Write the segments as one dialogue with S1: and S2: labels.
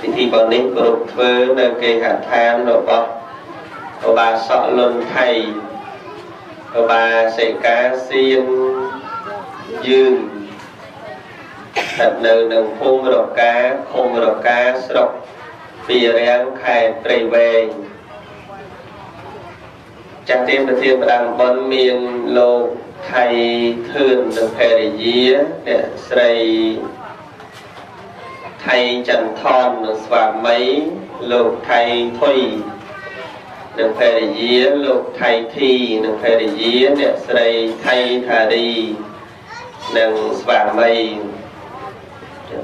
S1: ពិធីបុណ្យនេះគ្រប់ធ្វើនៅគេហដ្ឋានរបស់ឧបាសកលុនថៃឧបាសិកាសៀនយើងស្ថិតនៅក្នុងភូមិរកាឃុំរកាស្រុកពីរាំងខេត្តព្រៃវែងចាស់ទានប្រធានប្រដានបុណ្យមានលោកថៃធឿននិងភរិយាអ្នកស្រី ថៃចន្ទថននិងស្វាមីលោកថៃធុយនិងភរិយាលោកថៃធីនិងភរិយាអ្នកស្រីថៃថារីនិងស្វាមី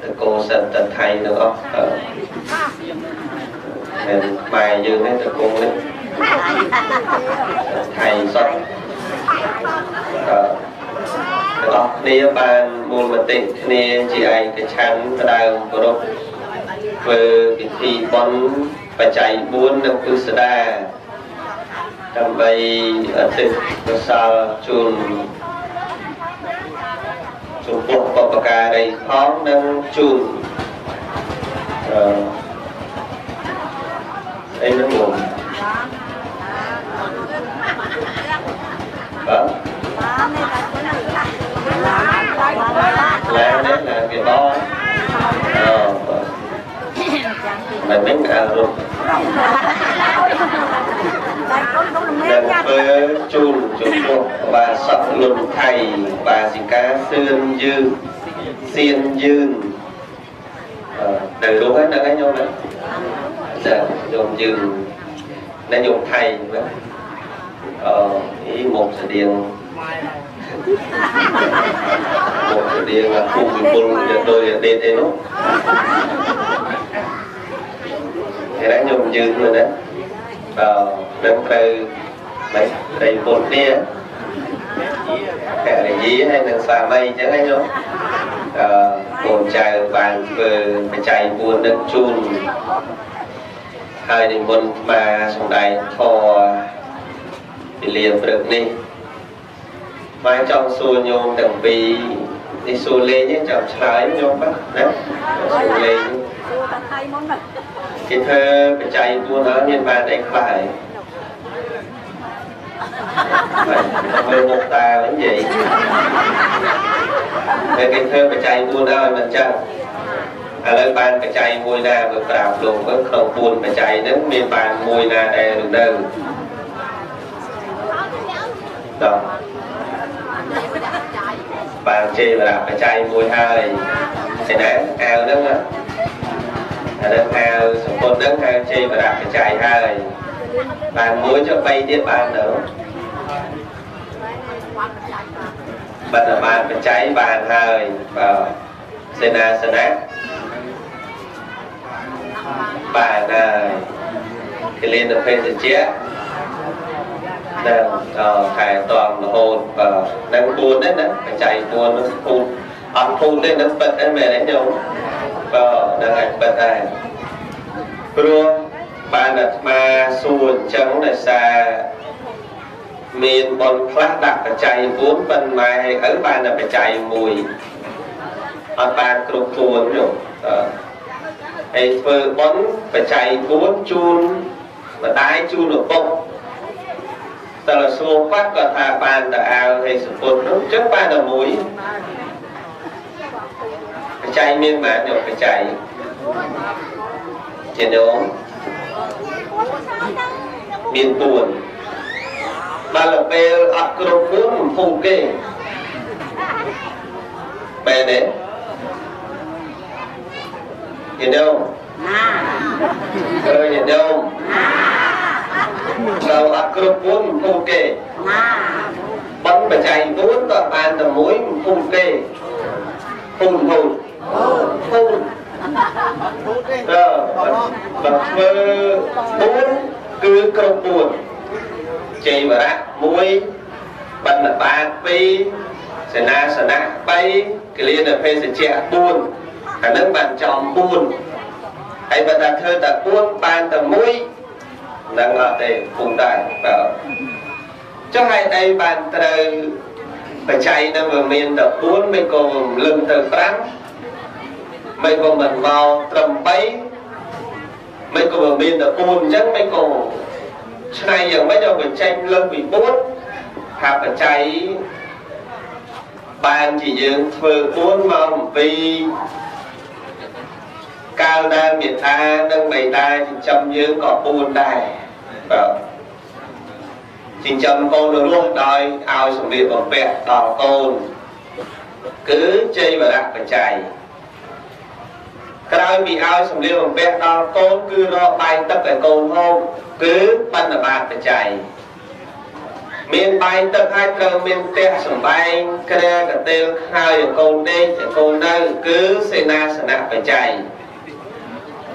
S1: តកោសិនតថៃទាំងអស់ហើយខ្មែរយើងនេះតកោនេះថៃសុទ្ធអឺ ទាំងអស់គ្នាបានមូលមតិគ្នាជាឯកច្ឆន្ទផ្ដើមគោរពធ្វើពិធីបុណ្យបច្ច័យ4និងពុស្ដាដើម្បីអតិថិកសលជូនចំពោះបបការីផងនិងជូនអឺអីនឹងលោកបាទ ឡើងនេះឡើងគេបងអឺមិនមិនអរនឹងធ្វើជូនចំពោះបាសកលុនថៃបាសិកាសឿនយឺសៀនយឺនអឺទៅរូបហ្នឹងហ្នឹងខ្ញុំណាចាខ្ញុំយឺននៅខ្ញុំថៃហ្នឹងអឺអីមកស្តៀង មកស្តៀងគូវិបុលដូចដេតអីនោះគេថាខ្ញុំយឺនហ្នឹងណាអឺនឹងត្រូវមិនត្រីពុទ្ធនេះភរិយាហើយនឹងស្វាមីអញ្ចឹងណាញោមអឺកូនចៅបានធ្វើបច្ច័យ4នឹងជូនហើយនិមន្តមកសំដែងធម៌ពីលាព្រឹកនេះ មកចង់សួរញោមទាំងពីរនេះសួរលេងទេចង់ឆ្លើយញោមបាទណាសួរលេងសួរតាថៃមកណាគេធ្វើបច្ច័យ4ហើយមានបានអីខ្លះហើយមើលមុខតាវិញនិយាយតែគេធ្វើបច្ច័យ4ហើយមិនចឹងឥឡូវបានបច្ច័យមួយណាមើលប្រាប់លោកមើលក្នុង4បច្ច័យហ្នឹងមានបានមួយណាដែលឬនៅតោះ បានជេរប្រាប់បច្ច័យមួយហើយឯណាអាវហ្នឹងអាហ្នឹងអាវសម្ពុតហ្នឹងហៅជេរប្រាប់បច្ច័យហើយបានមួយចុះ3ទៀតបានទៅបិទបានបច្ច័យបានហើយបាទសេនាសនៈបានហើយគលានភេសជ្ជៈដល់ខែតមរហូតបាទនឹង4ហ្នឹងណាបច្ច័យ4នោះពូអត់ពូទេនឹងបិទហ្នឹងមែនទេញោមបាទនឹងឲ្យបិទហើយព្រោះបានអាត្មាសួរអញ្ចឹងដោយសារមានបនខ្លះដាក់បច្ច័យ4ប៉ុន្តែឪបានតែបច្ច័យ1អត់បានគ្រប់គ្រួនយោហើយធ្វើបនបច្ច័យ4ជូនម្ដាយជូនឪពុក តើសួរគាត់ក៏ថាបានតែអាវហើយសពុតនោះចឹងបានតែមួយបច្ច័យមានបានយកបច្ច័យជាញោមមាន4ដល់ពេលអត់គ្រប់4មិនភូមិគេបែរទេយល់ណាអឺយល់ណា ដល់អត់គ្រប់4មិនភូមិគេណាបងបច្ច័យ4ក៏បានតែមួយមិនភូមិគេភូមិភូមិភូមិបើធ្វើ4គឺគ្រប់4ជ័យវរៈ1បណ្ឌបាត2សេនាសនៈ3គលានភេសជ្ជៈ4អានឹងបានចំ4ហើយបើថាធ្វើតែ4បានតែ1 នឹងអត់ទេពុំដែរបាទចុះហេតុអីបានត្រូវបច្ច័យនឹងវាមានតែ4មិនក៏លឹងទៅ5មិនក៏មិនមកត្រឹម3មិនក៏មានតែ4អញ្ចឹងមិនក៏ឆ្នៃយ៉ាងម៉េចឲ្យបញ្ចេញលើសពី4ថាបច្ច័យបានជាយើងធ្វើ4មកអំពី កាលដែលមេត្តានិងបិតាចិញ្ចឹមយើងក៏4ដែរបាទចិញ្ចឹមកូនរស់ដោយឲ្យសម្ភារបំពាក់ដល់កូនគឺជ័យវរៈបច្ច័យក្រោយពីឲ្យសម្លៀកបំពាក់ដល់កូនគឺរកបាយទឹកឲ្យកូនហូបគឺបណ្ឌបាតបច្ច័យមានបាយទឹកហើយត្រូវមានផ្ទះសំបែងក្រែកតេលខើឲ្យកូនដេកឲ្យកូននៅគឺសេនាសនៈបច្ច័យ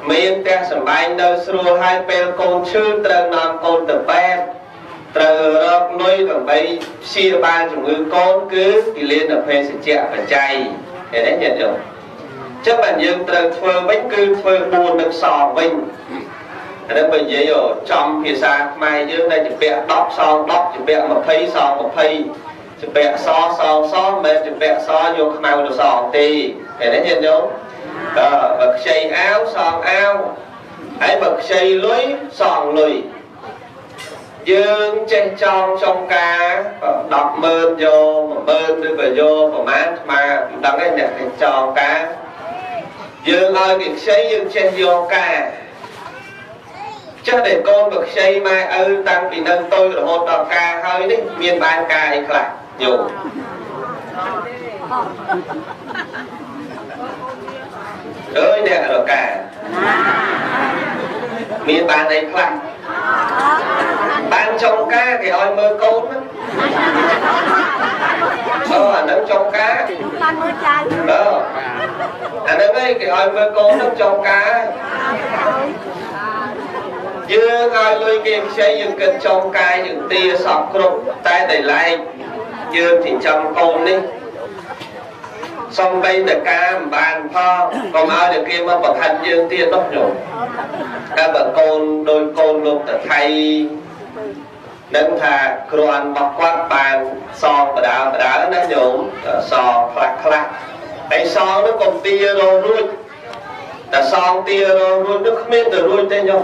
S1: មានផ្ទះសំបែងនៅស្រួលហើយពេលកូនឈឺត្រូវនាំកូនទៅពេទ្យត្រូវរកលុយដើម្បីព្យាបាលជំងឺកូនគឺគិលានភេសជ្ជៈបច្ច័យឃើញទេញាតិញោមចឹងបានយើងត្រូវធ្វើវិញគឺធ្វើ4នឹងសងវិញតែបើនិយាយចំភាសាខ្មែរយើងដែលជាពាក់10សង10ជាពាក់20សង20ជាពាក់សសងសមិនមែនជាពាក់សយកខ្មៅទៅសងទេឃើញទេញាតិញោម តើបើខ្ចីអាវសងអាវហើយបើខ្ចីលុយសងលុយយើងចេះចងចុងការ100000យក10000ឬក៏យកប្រមាណស្មើមិនដឹងទេអ្នកគេចងការយើងឲ្យគេខ្ចីយើងចេះយកការចេះតែកូនបើខ្ចីម៉ែឪតាំងពីនៅតូចរហូតដល់ការហើយនេះមានបានការអីខ្លះញោម អើយអ្នករកាមានបានអីខ្លះបានចុងការគេឲ្យមើលកូនអូអានឹងចុងការបានមើលចាយអឺអានឹងឯងគេឲ្យមើលកូននឹងចុងការយើងឲ្យលុយគេខ្ចីយើងគិតចុងកាយយើងទាសពគ្រប់តែតែឡែកយើងចិញ្ចឹមកូននេះ សំបីតកាមិនបានផងកុំឲ្យតែគេមកបង្ខិតយើងទៀតនោះញោមតែបើកូនដោយកូនលោកតថៃនឹងថាគ្រាន់របស់គាត់បានសងបដាបដាណាញោមសងខ្លះខ្លះហើយសងនោះកុំទាររួចតែសងទាររួចនោះគ្មានទៅរួចទេញោម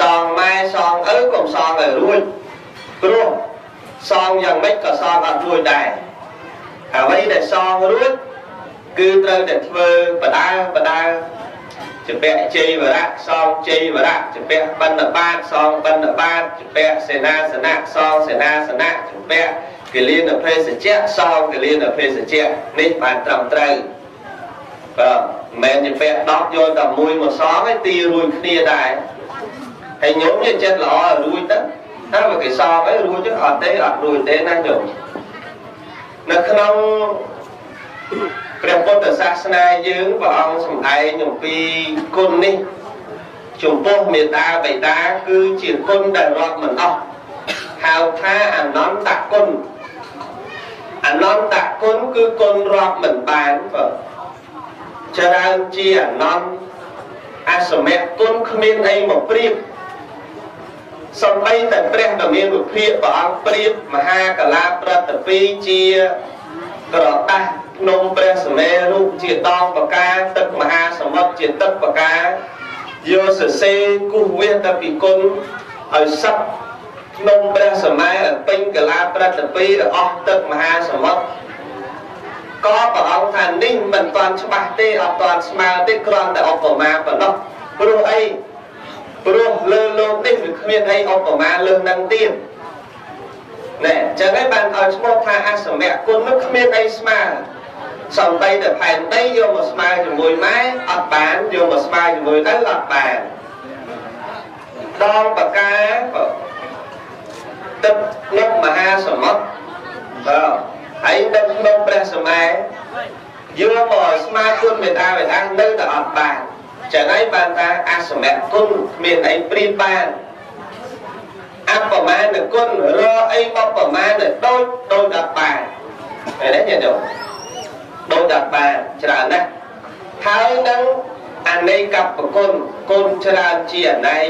S1: សងម៉ែសងឪកុំសងឲ្យរួចព្រោះសងយ៉ាងម៉េចក៏សងអត់រួចដែរ អ្វីដែលសងរួចគឺត្រូវតែធ្វើបដាបដាជំពាក់ជ័យវរៈសងជ័យវរៈជំពាក់បណ្ឌបាតសងបណ្ឌបាតជំពាក់សេនាសនៈសងសេនាសនៈជំពាក់គិលានភេសជ្ជៈសងគិលានភេសជ្ជៈនេះបានត្រឹមត្រូវបាទមិនមែនជំពាក់10យកតែមួយមកសងឯទីរួចគ្នាដែរហើយញោមជាចិត្តល្អរួចទៅតែបើគេសងអីរួចទៅអត់ទេអត់រួចទេណាញោម នៅក្នុងព្រះពុទ្ធសាសនាយើងព្រះអង្គសម្ដែងអំពីគុណនេះចំពោះមេត្តាបិតាគឺជាគុណដែលរាប់មិនអស់ហៅថាអនន្តគុណអនន្តគុណគឺគុណរាប់មិនបានបាទច្រើនជាអនន្តអសមៈគុណគ្មានអីមកប្រៀប សំបីតែព្រះដ៏មានវិភាកព្រះអង្គប្រៀបមហាកលាប្រតិពីជាក្រដាស់ភ្នំព្រះសមេរុជាតងបកាទឹកមហាសមុទ្រជាទឹកបកាយកសរសេរគូសវាសទៅពីគុណឲ្យសឹកភ្នំព្រះសមេពេញកលាប្រតិពីរអស់ទឹកមហាសមុទ្រក៏ព្រះអង្គថានេះមិនទាន់ច្បាស់ទេអត់ទាន់ស្មើទេគ្រាន់តែឧបមាប៉ុណ្ណោះព្រោះអីព្រោះលើលោកនេះវាគ្មានអីឧបមាលើនឹងទៀតណែអញ្ចឹងហើយបានឲ្យឈ្មោះថាអសមៈគុណនោះគ្មានអីស្មើសំបីតែផែនដីយកមកស្មើជាមួយម៉ែអត់បានយកមកស្មើជាមួយទៅអត់បានដល់បកាទឹកនំមហាសមុទ្របាទហើយទឹកនំព្រះសម័យយកមកស្មើគុណមេតាបិតានៅតែអត់បានចឹងហើយបានថាអសមៈគុណគ្មានអីព្រៀបបាន អបមាណគុណរអីមកប្រមាណដូចដូចអត់បានឃើញទេញាតិញោមដូចអត់បានច្រើនណាស់ហើយនឹងអនេកបគុណគុណច្រើនជាអនេក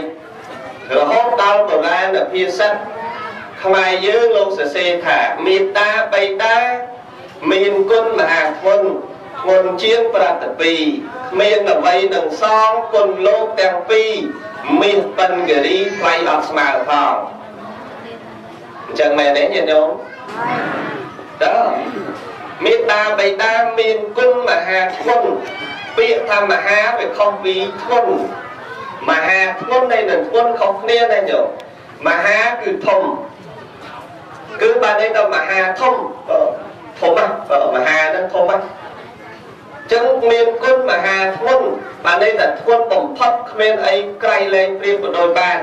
S1: រហូតដល់បុរាណភាសិតខ្មែរយើងលោកសរសេរថាមេត្តាបៃតាមានគុណមហាគុណធ្ងន់ជាងប្រតិពីគ្មានអ្វីនឹងសងគុណលោកទាំងពីរ មានបិនគិរីថ្លៃអត់ស្មើផងអញ្ចឹងមែនទេញាតិញោមតើមេត្តាបិតាមានគុណមហាធ្ងន់ពាក្យថាមហាវាខុសពីធ្ងន់មហាធ្ងន់នៃនឹងធ្ងន់ខុសគ្នាណាញោមមហាគឺធំគឺបានន័យថាមហាធំធំណាមហាហ្នឹងធំណា ចឹងមានគុណមហាធ្ងន់បានន័យថាធ្ងន់បំផុតគ្មានអីក្រៃលែងព្រៀបបដូចបាន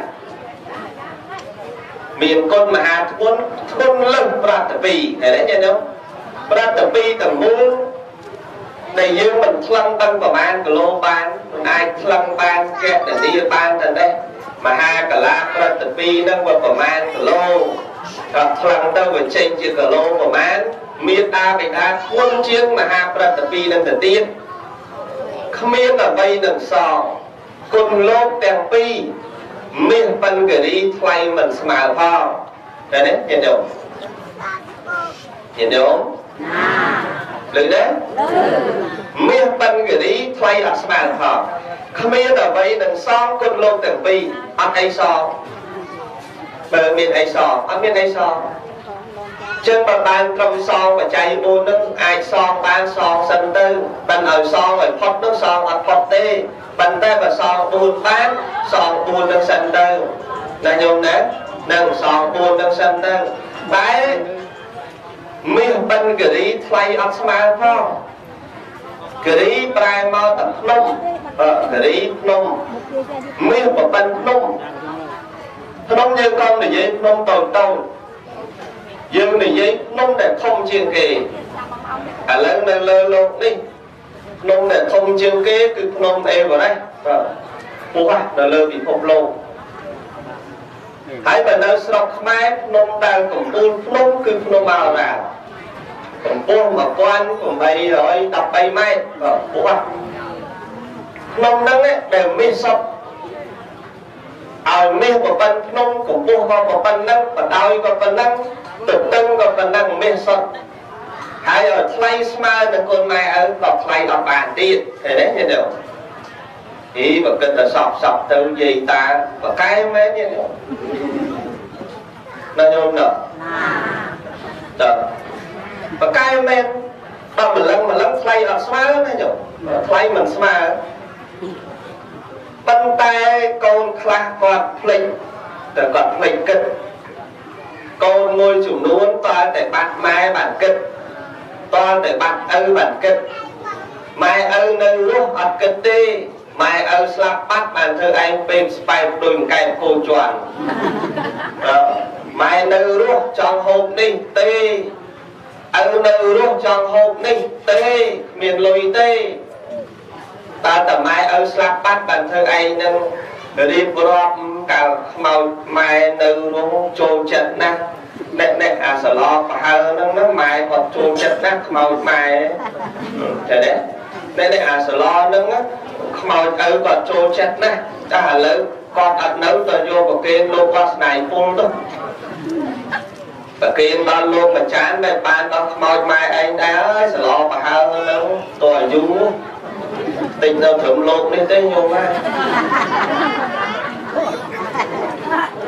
S1: មានគុណមហាធ្ងន់ធ្ងន់លើសប្រតិពីឃើញទេញ៉ឹងប្រតិពីទាំងមូលដែលយើងមិនឆ្លងដឹងប្រមាណគីឡូបានមិនអាចឆ្លងបានកែតនីបានទៅទេមហាកលាប្រតិពីនឹងវាប្រមាណគីឡូក៏ឆ្លងទៅវាចេញជាគីឡូប្រមាណ មានតាបិតាធ្ងន់ជាងមហាប្រតិពីនឹងទៅទៀតគ្មានអ្វីនឹងសងគុណលោកទាំងពីរមានបញ្ការីថ្លៃមិនស្មើផងឃើញទេញាតិញោមញាតិញោមណាឮទេមានបញ្ការីថ្លៃអត់ស្មើផងគ្មានអ្វីនឹងសងគុណលោកទាំងពីរអត់អីសងបើមានអីសងអត់មានអីសង ចឹងបើបានត្រឹមសងបច្ច័យ4នឹងអាចសងបានសងសិនទៅបានឲ្យសងឲ្យផុតនឹងសងអត់ផុតទេប៉ុន្តែបើសង4បានសង4នឹងសិនទៅណាញោមណានឹងសង4នឹងសិនទៅតែមាសបិនគិរីថ្លៃអត់ស្មើផងគិរីប្រែមកតែភ្នំគិរីភ្នំមាសបបិនភ្នំភ្នំយើងក៏និយាយភ្នំតូចតូច យើងនិយាយភ្នំដែលធំជាងគេឥឡូវនៅលើលោកនេះភ្នំដែលធំជាងគេគឺភ្នំអេវរ៉េសបាទពោះនៅលើពិភពលោកហើយបើនៅស្រុកខ្មែរភ្នំដែលកំពូលភ្នំគឺភ្នំអរ៉ាកម្ពស់1813ម៉ែត្របាទពោះភ្នំហ្នឹងដែលមានសពឲ្យមាសប្រពន្ធភ្នំកម្ពស់ក៏ប្រពន្ធហ្នឹងបដោយក៏ប៉ុណ្ណឹង ទទឹងក៏ប៉ុណ្ណឹងមាសសុទ្ធហើយឲ្យថ្លៃស្មើនឹងគុណម៉ែឪក៏ថ្លៃដល់បានទៀតឃើញទេឃើញទេអីបើគិតតែសពសពទៅនិយាយតាបកែមែនទេណាញោមណាតើបកែមែនដល់ម្លឹងម្លឹងថ្លៃអត់ស្មើណាញោមថ្លៃមិនស្មើប៉ុន្តែកូនខ្លះគាត់ភ្លេចតែគាត់ភ្លេចគិត កូនមួយចំនួនតើតែបាត់ម៉ែបានគិតតើតែបាត់ឪបានគិតម៉ែឪនៅរស់អត់គិតទេម៉ែឪស្លាប់បាត់បានធ្វើឯងពេលស្បែកដូចកែគោជន់ម៉ែនៅរស់ចង់ហូបនេះទេឪនៅរស់ចង់ហូបនេះទេគ្មានលុយទេតើតម៉ែឪស្លាប់បាត់បានធ្វើឯងនឹង រៀបរាប់កាលខ្មោចម៉ែនៅរងចូលចិត្តណាស់អ្នកអ្នកអាសឡប្រហើហ្នឹងហ្នឹងម៉ែគាត់ចូលចិត្តណាស់ខ្មោចម៉ែចេះទេអ្នកអ្នកអាសឡហ្នឹងខ្មោចឪគាត់ចូលចិត្តណាស់តែឥឡូវគាត់អត់នៅទៅយកប្រគេនលោកគាត់ស្ដាយពុលទៅប្រគេនដល់លោកម្ចាស់មិនបានដល់ខ្មោចម៉ែឯងដែរហើយសឡប្រហើហ្នឹងតើអាយុ តិចនៅត្រឹមលោកនេះទេញោមណា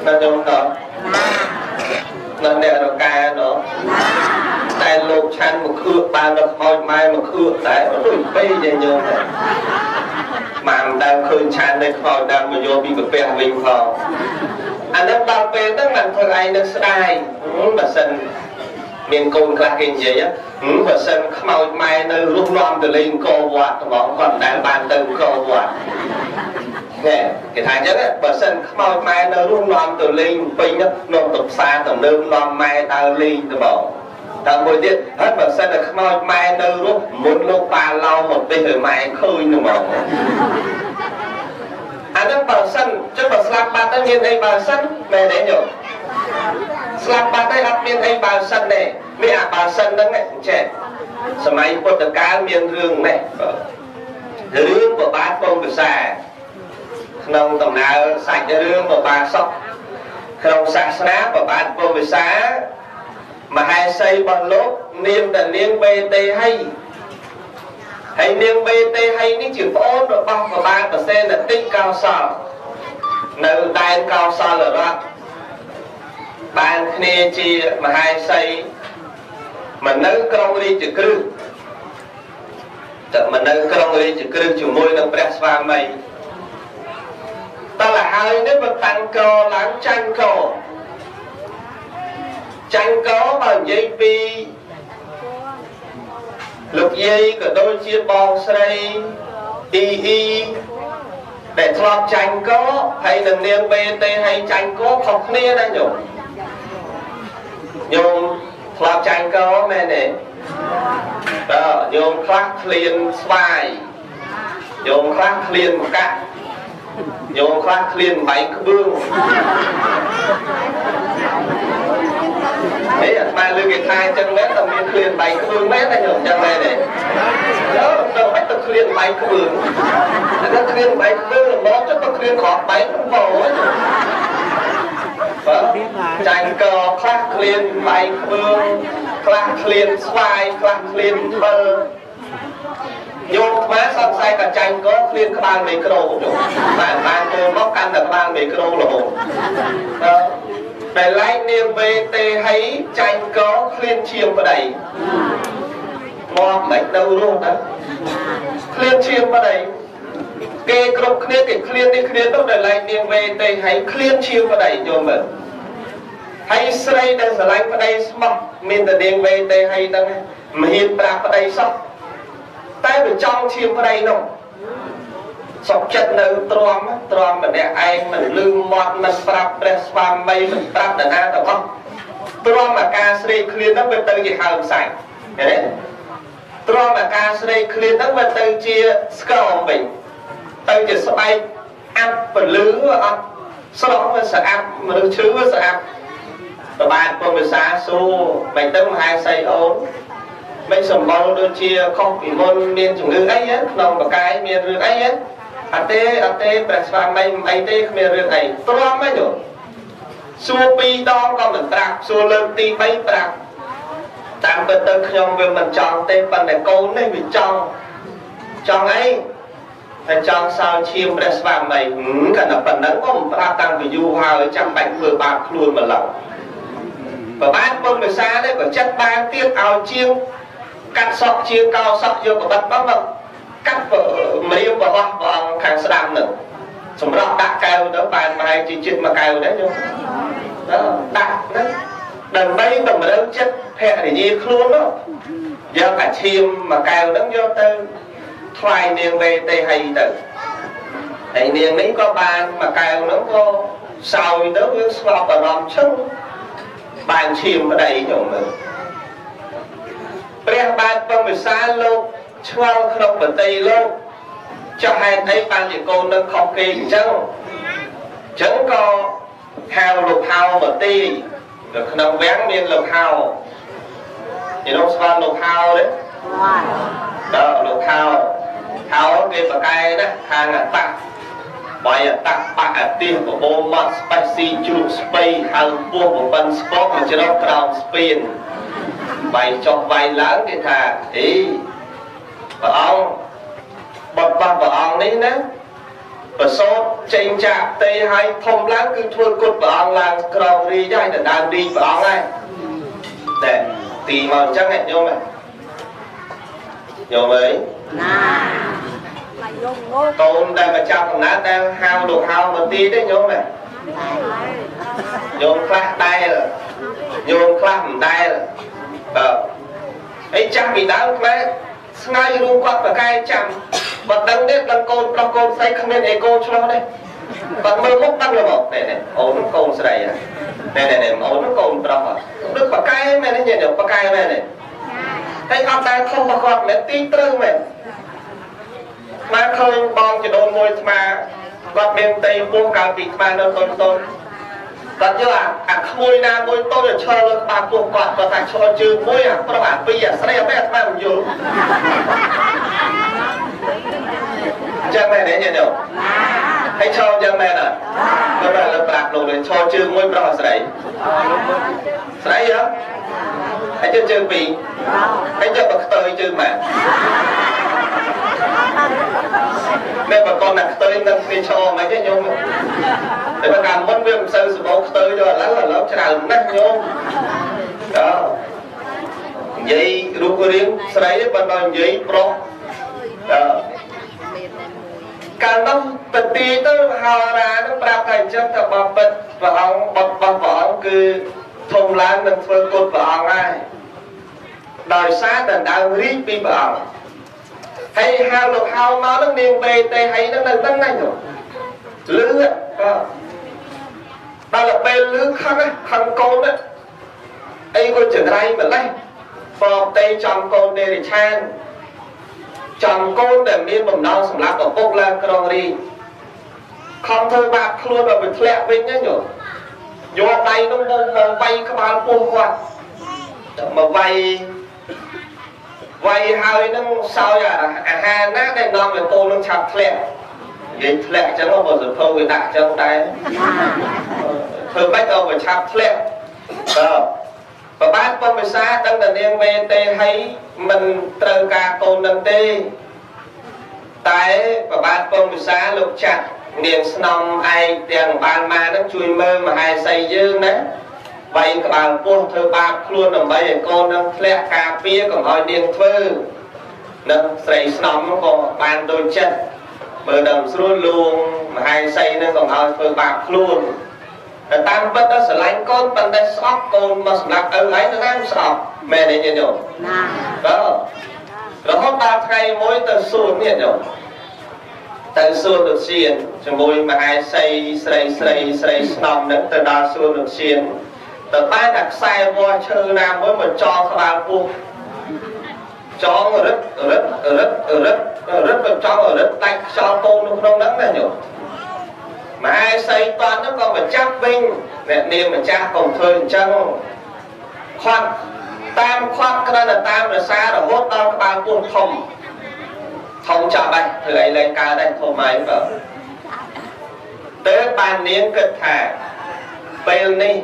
S1: ណាញោមតើនៅអ្នករកាណោះតែលោកឆាន់មកខឿបានដល់ខ្មោចម៉ែមកខឿដែរដូចពេកយ៉ាងញោមដែរម៉ាំដើមឃើញឆាន់នៅខ្មោចដើមមកយកពីកាពះវិញផងអានឹងដល់ពេលហ្នឹងបានធ្វើឯងនឹងស្ដាយបើសិន មានកូនខ្លះគេនិយាយបើសិនខ្មោចម៉ែនៅរស់នាំទៅលេងកវត្តត្មងគាត់មិនដែលបានទៅកវត្តណែគេថាអញ្ចឹងបើសិនខ្មោចម៉ែនៅរស់នាំទៅលេងពេញនោះទៅផ្សារទំនើបនាំម៉ែដើរលេងត្មងតើមួយទៀតហើយបើសិនតែខ្មោចម៉ែនៅរស់មុនលោកប៉ាឡោមកទេឲ្យម៉ែឃើញត្មងអានឹងបើសិនចុះបើស្លាប់បាត់ទៅមានអីបើសិនមែនទេញោម ស្លាប់បាត់ហើយអត់មានអីបើសិនទេមានអាបើសិនហ្នឹងចេះសម័យពុទ្ធកាលមានរឿងនេះរឿងបបាទពងភាសាក្នុងដំណើរសាច់រឿងបបាសុខក្នុងសាសនាបបាទពងភាសាមហេសីរបស់លោកនាមតនាងបេទេហីហើយនាងបេទេហីនេះជាប្អូនរបស់ប្របាទប្រសេនតិកោសលនៅដែនកោសលរដ្ឋ បានគ្នាជាមហេសីមកនៅក្រុងរាជក្រឹសតែមកនៅក្រុងរាជក្រឹសជាមួយនឹងព្រះស្វាមីតើហើយនេះបើតាំងកឡើងចាញ់កចាញ់កបើនិយាយពីលោកយាយក៏ដូចជាបងស្រីអ៊ីអ៊ីដែលធ្លាប់ចាញ់កហើយនឹងនាងបេទេហើយចាញ់កខុសគ្នាណាញោម ញោមធ្លាប់ចាញ់កមែនទេតើញោមខ្លះឃ្លានស្វាយញោមខ្លះឃ្លានមកកាក់ញោមខ្លះឃ្លានបែកក្បឿងហេអាត្មាលើគេថាអញ្ចឹងមែនតែមានឃ្លានបែកក្បឿងមែនតែញោមអញ្ចឹងមែនទេយោទៅបាច់ទៅឃ្លានបែកក្បឿងតែឃ្លានបែកក្បឿងល្មមចុះទៅឃ្លានក្រោកបែកទៅបង បើចាញ់កខ្លះឃ្លានបែកក្បឿងខ្លះឃ្លានស្វាយខ្លះឃ្លានខ្វិលយកខ្មែរសង្ស័យកាចាញ់ក៏ឃ្លានក្បាលមីក្រូទៅបាទបានចូលមកកាន់តែក្បាលមីក្រូរហូតបាទដែលឡែកនាងវេទេហីចាញ់ក៏ឃ្លានឈាមប្តីមកមិនទៅរស់ទៅឃ្លានឈាមប្តី គេគ្រប់គ្នាគេឃ្លាននេះឃ្លាននោះដែលឡែកនាងវេទេហីឃ្លានឈាមប្តីយល់មើលហើយស្រីដែលស្រឡាញ់ប្តីស្មោះមានតែនាងវេទេហីហ្នឹងមហ៊ានប្រាប់ប្តីសោះតែវាចង់ឈាមប្តីនោះសុកចិត្តនៅទ្រាំទ្រាំម្នាក់ឯងមិនលឺមាត់មិនប្រាប់ព្រះស្វាមីមិនប្រាប់នរណាទាំងអស់ទ្រាំអាការស្រេកឃ្លានហ្នឹងវាទៅជាហើមសាច់ឃើញទេទ្រាំអាការស្រេកឃ្លានហ្នឹងវាទៅជាស្គរវិញ ទៅជាស្បែកអាប់ពលឺអត់ស្រស់វាស្អាប់មនុស្សឈឺវាស្អាប់ប្របាទពុំវិសាសួរមិនទៅមហាសីអូនមិនសម្បល់ដូចជាខុសពីមុនមានជំងឺអីក្នុងបកាយមានរឿងអីអត់ទេអត់ទេព្រះស្វាមីអីទេគ្មានរឿងអីទ្រាំហ្នឹងយោសួរពីរដងក៏មិនប្រាប់សួរលើកទី3ប្រាប់តាមពិតទៅខ្ញុំវាមិនចង់ទេប៉ុន្តែកូននេះវាចង់ចង់អី តែចង់សើឈាមព្រះស្វាមីកណ្ដាប៉ុណ្ណឹងក៏មិនប្រាប់តាំងពីយូរហើយចាំបាច់ធ្វើបាបខ្លួនម្ល៉េះប្រហែលពុំភាសានេះក៏ចិត្តបានទៀតឲ្យជាងកាត់សក់ជាកោសក់យកកបិតមកមកកាត់មរៀបរបស់ព្រះអង្គខាងស្ដាំនឹងសម្រាប់ដាក់កែវទៅបានប្រហែលជាចិត្តមួយកែវដែរយោដាក់ហ្នឹងដើម្បីតម្រូវចិត្តភរិយាខ្លួននោះយកអាឈាមមួយកែវហ្នឹងយកទៅ ថ្វាយនាងវេទេហីទៅហើយនាងនេះក៏បានមួយកែវហ្នឹងក៏សោយទៅវាស្ងប់អារម្មណ៍ឈឹងបានឈាមប្តីខ្ញុំមើលព្រះបាទពំវិសាលលោកឆ្ងល់ក្នុងបតីលោកចុះហេតុអីបានជាកូននឹងខុសគេអញ្ចឹងអញ្ចឹងក៏ហៅលោកហៅមកទីនៅក្នុងវាំងមានលោកហៅញោមស្គាល់លោកហៅទេដល់លោកហៅ ហៅគេបកែណាខាងអតៈបាយអតៈបាក់អតិបបោមាត់ស្បេះស៊ីជ្រូកស្ពៃហៅពោះបបិនស្ពកមកជ្រោកក្រោមស្ពានវាយចុះវាយឡើងគេថាអីព្រះអង្គបត់បាស់ព្រះអង្គនេះណាប្រសូតចេញចាកទេឲ្យធំឡើងគឺធ្វើគុតព្រះអង្គឡើងក្រោមរីកហើយទៅដើមរីកព្រះអង្គហើយតែទីមកអញ្ចឹងញោមញោមអើយ ណាកូនដែលមកចាប់កំណើតដែលហៅលោកហៅមកទីទេញោមណាញោមខ្លះដែលញោមខ្លះមិនដែលបាទអីចាំពីដើមខ្មែរស្ងាយរួមគាត់ប្រកែចាំបើដឹងទេដឹងកូនប្រុសកូនស្រីគ្មានអេកូឆ្លោះទេបើមើលមុខដឹងល្មមនេះនេះអូនកូនស្រីនេះនេះនេះអូនកូនប្រុសដូចប្រកែមែនទេញ៉ែប្រកែមែនទេតែអត់ដែលខុសរបស់គាត់មែនទីត្រូវមែន មកឃើញបងចដូនមួយស្មាគាត់មានតីពោះកាលពីស្មានៅតូនតូនគាត់យកអាអាក្មួយណាមួយតូចឈរលើក្បាលពោះគាត់គាត់ថាឈរជើងមួយអាប្រុសអាពីរអាស្រីអាបែអាស្មាមិនយល់ចាំមែនទេញ៉ែនោះហើយឈរយ៉ាងមែនអត់គាត់លើប្រាប់លោកលេឈរជើងមួយប្រុសអាស្រីស្រីហ៎ហើយជើងជើងពីរហើយយកមកខ្ទើយជើងម៉ែ តែបើកូនណាខ្ទើយនឹងគ្នាឈរមិនទេញោមតែបើកាលមុនវាមិនសូវសម្បូរខ្ទើយដល់ឥឡូវឥឡូវច្រើនណាស់ញោមតើនិយាយរូបរាងស្រីប៉ុន្តែនិយាយប្រុសតើកាលនោះទៅទីទៅហោរានឹងប្រាប់ថាអញ្ចឹងថាបបិទ្ធព្រះអង្គបបព្រះអង្គគឺធំឡើងនឹងធ្វើគុណព្រះអង្គហើយដោយសារតែដើមរីកពីព្រះអង្គ ហើយហៅលោកហៅមកនឹងនាងបេទេហើយនឹងនៅហ្នឹងណាញោមលឺបាទដល់ពេលលឺខឹងខឹងកូនអីក៏ចង្រៃម្លេះបបតេចំកូនដេរិឆានចំកូនដែលមានបំណងសម្រាប់ឪពុកឡើងក្រុងរីខំធ្វើបាបខ្លួនឲ្យវាធ្លាក់វិញណាញោមយកដៃនោះមកមកវាយក្បាលពោះគាត់មកវាយ វាយហើយនឹងសោយអាហារណាដែលនាំឲ្យកូននឹងឆាប់ធ្លាក់និយាយធ្លាក់អញ្ចឹងបើសភៅវាដាក់អញ្ចឹងដែរធ្វើម៉េចឲ្យវាឆាប់ធ្លាក់បាទប្របាទពុំវិសាដឹងតែនាងវេទេហើយមិនត្រូវការកូននឹងទេ តែប្របាទពុំវិសាលោកចាត់នាងស្នំឯងទាំងបានមកនឹងជួយមើលមហេសីយើងណា បៃក្បាលពោះធ្វើបាបខ្លួនដើម្បីឲ្យកូននឹងធ្លាក់ការពារកុំឲ្យនាងធ្វើនឹងស្រីស្នំក៏បានដូចចិត្តមើលដល់ស្រួលលួងមហេសីនឹងកុំឲ្យធ្វើបាបខ្លួនតែតាមពិតទៅស្រឡាញ់កូនប៉ុន្តែស្អប់កូនមកសម្រាប់ឪហើយទៅណាស្អប់មែនទេញាតិញោមណាបាទរហូតដល់ថ្ងៃមួយទៅសួរញាតិញោមទៅសួរលោកសៀនជាមួយមហេសីស្រីស្រីស្រីស្នំនឹងទៅដល់សួរលោកសៀន ទៅតែតែខ្សែវល្លិឈើណាមួយមកចងក្បាលពោះចងរឹតរឹតរឹតរឹតរឹតទៅចងរឹតដាច់ខ្យល់កូននៅក្នុងហ្នឹងណាញោមមហេសីតន់ហ្នឹងក៏មកចាប់វិញអ្នកនាងម្ចាស់កុំធ្វើអញ្ចឹងខាត់តាមខាត់គ្រាន់តែតាមរសារហូតដល់ក្បាលពោះធំធំចាប់ដែរធ្វើអីលែងកើតដែរធំហើយបើទៅបាននាងគិតថាពេលនេះ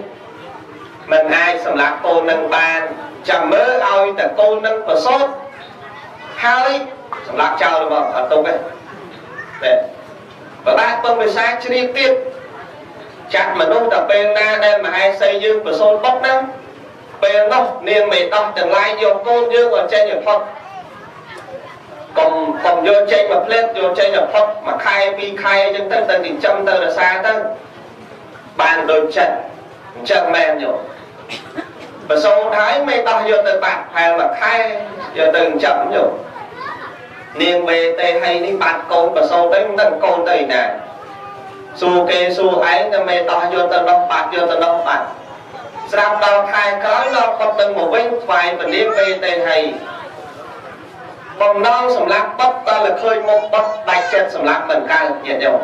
S1: មិនអាចសម្លាប់កូននឹងបានចាំមើលឲ្យតែកូននឹងប្រសូតហើយសម្លាប់ចោលរបស់អត់ទុកទេតែបបាទពងវិសាជ្រាបទៀតចាក់មនុស្សដល់ពេលណាដែលមហេសីយើងប្រសូតបុកហ្នឹងពេលនោះនាងមេដោះទាំងឡាយយកកូនយើងឲ្យចេញឲ្យផុតកុំកុំយកចេញមកផ្លេតយកចេញមកផុតមួយខែពីរខែអញ្ចឹងទៅទៅចិញ្ចឹមទៅរសាទៅបានដូចចិត្តអញ្ចឹងមែនយោប្រសូតហើយមេដោះយកទៅបាត់ផែលមួយខែយកទៅចិញ្ចឹមយោនាងវេទេហើយនេះបាត់កូនប្រសូតទៅមិនដឹងកូនទៅឯណាសួរគេសួរឯងតែមេដោះយកទៅនោះបាត់យកទៅនោះបាត់ស្រាប់ដល់ខែក្រោយដល់គាត់ទៅមកវិញស្វែងពលាវេទេហើយបំណងសម្រាប់បុតដល់ឃើញមុខបុតដាច់ចិត្តសម្រាប់មិនកើតញាតិញោម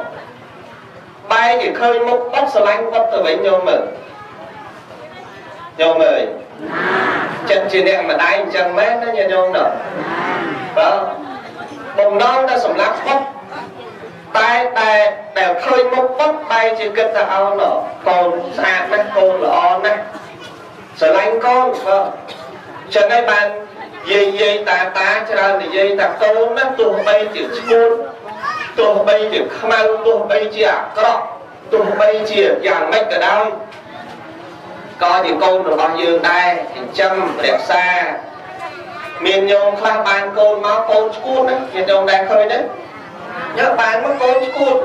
S1: បែរជាឃើញមុខបុតស្រឡាញ់បុតទៅវិញញោមមើល ញោមអើយចិត្តជាអ្នកម្ដាយអញ្ចឹងមែនណាញាតិញោមណាបាទបំណងតែសម្រាប់បុតតែតែដែលឃើញមុខបុតបែរជាគិតថាអោណកូនស្អាតណាស់កូនល្អណាស់ស្រឡាញ់កូនបាទចឹងហើយបានយាយយាយតាតាច្រើននិយាយថាកូនណាទោះបីជាឈួតទោះបីជាខ្មៅទោះបីជាអាក្រក់ទោះបីជាយ៉ាងម៉េចក៏ដោយ ក៏ជាកូនរបស់យើងដែរចិញ្ចឹមរក្សាមានញោមខ្លះបានកូនមកកូនឈួតណាមានញោមដែរឃើញទេញ៉ាំបានមកកូនឈួត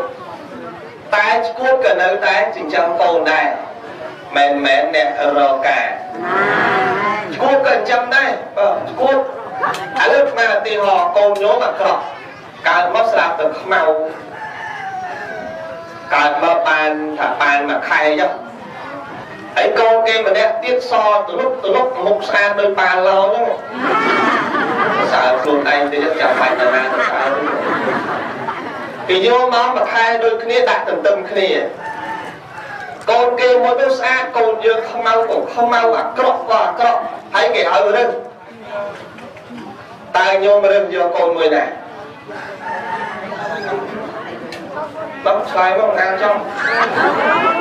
S1: តែឈួតក៏នៅតែចិញ្ចឹមកូនដែរមែនមែនអ្នករកការឈួតក៏ចិញ្ចឹមដែរបើឈួតឥឡូវស្មានឧទាហរណ៍កូនញោមអាក្រក់កើតមកស្រាប់តែខ្មៅកើតមកបានថាបានមួយខែចុះ ហើយកូនគេម្នាក់ទៀតសទលុបទលុបមុខស្អាតដូចប៉ាឡោហ្នឹងសើខ្លួនឯងទៅចាំបាច់ទៅណាទៅសើគេយកមកមួយខែដូចគ្នាដាក់ទន្ទឹមគ្នាកូនគេមួយទៅស្អាតកូនយើងខ្មៅក៏ខ្មៅអាក្រក់ក៏អាក្រក់ហើយគេឲ្យរឹងតើញោមរឹងយកកូនមួយណា បងឆ្លើយមកណាចង់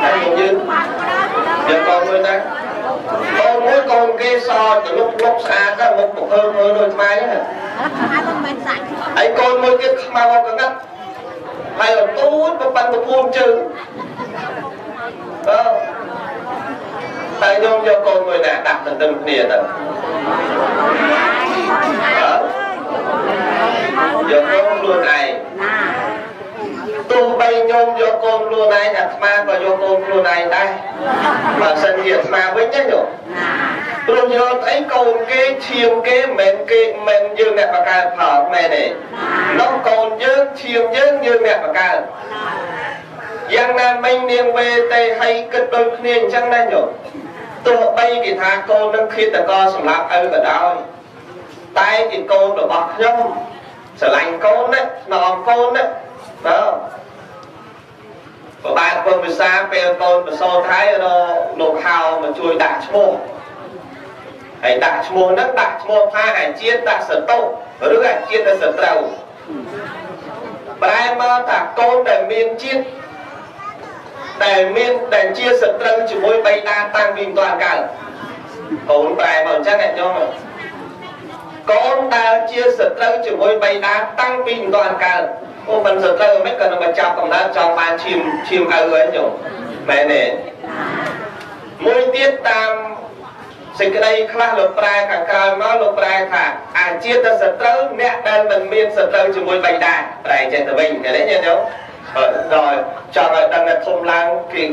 S1: តែយើងយកកូនមួយណាកូនមួយកូនគេសតលុកលុកស្អាតទៅមុខប្រភើមើលដូចខ្មែរហ្នឹង
S2: អានោះមិនសាច់
S1: ហើយកូនមួយទៀតខ្មៅកង្កឹតហើយអត់ទូនប្រប៉ាន់ប្រពួងជើងអឺតែខ្ញុំយកកូនមួយណាដាក់ទៅទឹមគ្នាទៅយកកូនខ្លួនឯង ទោះបីខ្ញុំយកកូនខ្លួនឯងអាត្មាក៏យកកូនខ្លួនឯងដែរបើសិនជាអាត្មាវិញណាញោមព្រោះយកអីកូនគេឈាមគេមិនមែនគេមិនយើងអ្នកបកកើតផលមែនទេនោះកូនយើងឈាមយើងយើងអ្នកបកកើតយ៉ាងណាមិញនាងវេទេឲ្យគិតដូចគ្នាអញ្ចឹងណាញោមទោះបីគេថាកូននឹងឃាតករសម្រាប់ឪក៏ដោយតែជាកូនរបស់ខ្ញុំស្រឡាញ់កូនណាស្នងកូនណា បាទប្របាទពុទ្ធវិសាពេលកូនប្រសូតហើយរលោកហៅមកជួយដាក់ឈ្មោះហើយដាក់ឈ្មោះហ្នឹងដាក់ឈ្មោះថាអាជាតិដាក់សតុឬអាជាតិដែលសត្រូវប្រែមកថាកូនដែលមានជាតិដែលមានដែលជាសត្រូវជាមួយបៃតាតាំងពីមិនទាន់កើតកូនប្រែមកអញ្ចឹងអ្នកញោមកូនដែលជាសត្រូវជាមួយបៃតាតាំងពីមិនទាន់កើត អូមិនសត្រូវមិនក៏នឹងមកចាប់កំណើតចង់បានឈាមឈាមឪវិញញោមមែនទេមួយទៀតតាមសេចក្តីខ្លះលោកប្រែខាងក្រោយមកលោកប្រែថាអាជាតិសត្រូវអ្នកដែលមិនមានសត្រូវជាមួយបៃតាប្រែចេះទៅវិញឃើញទេញោមដល់ចង់ឲ្យដឹងថាធំឡើងគេ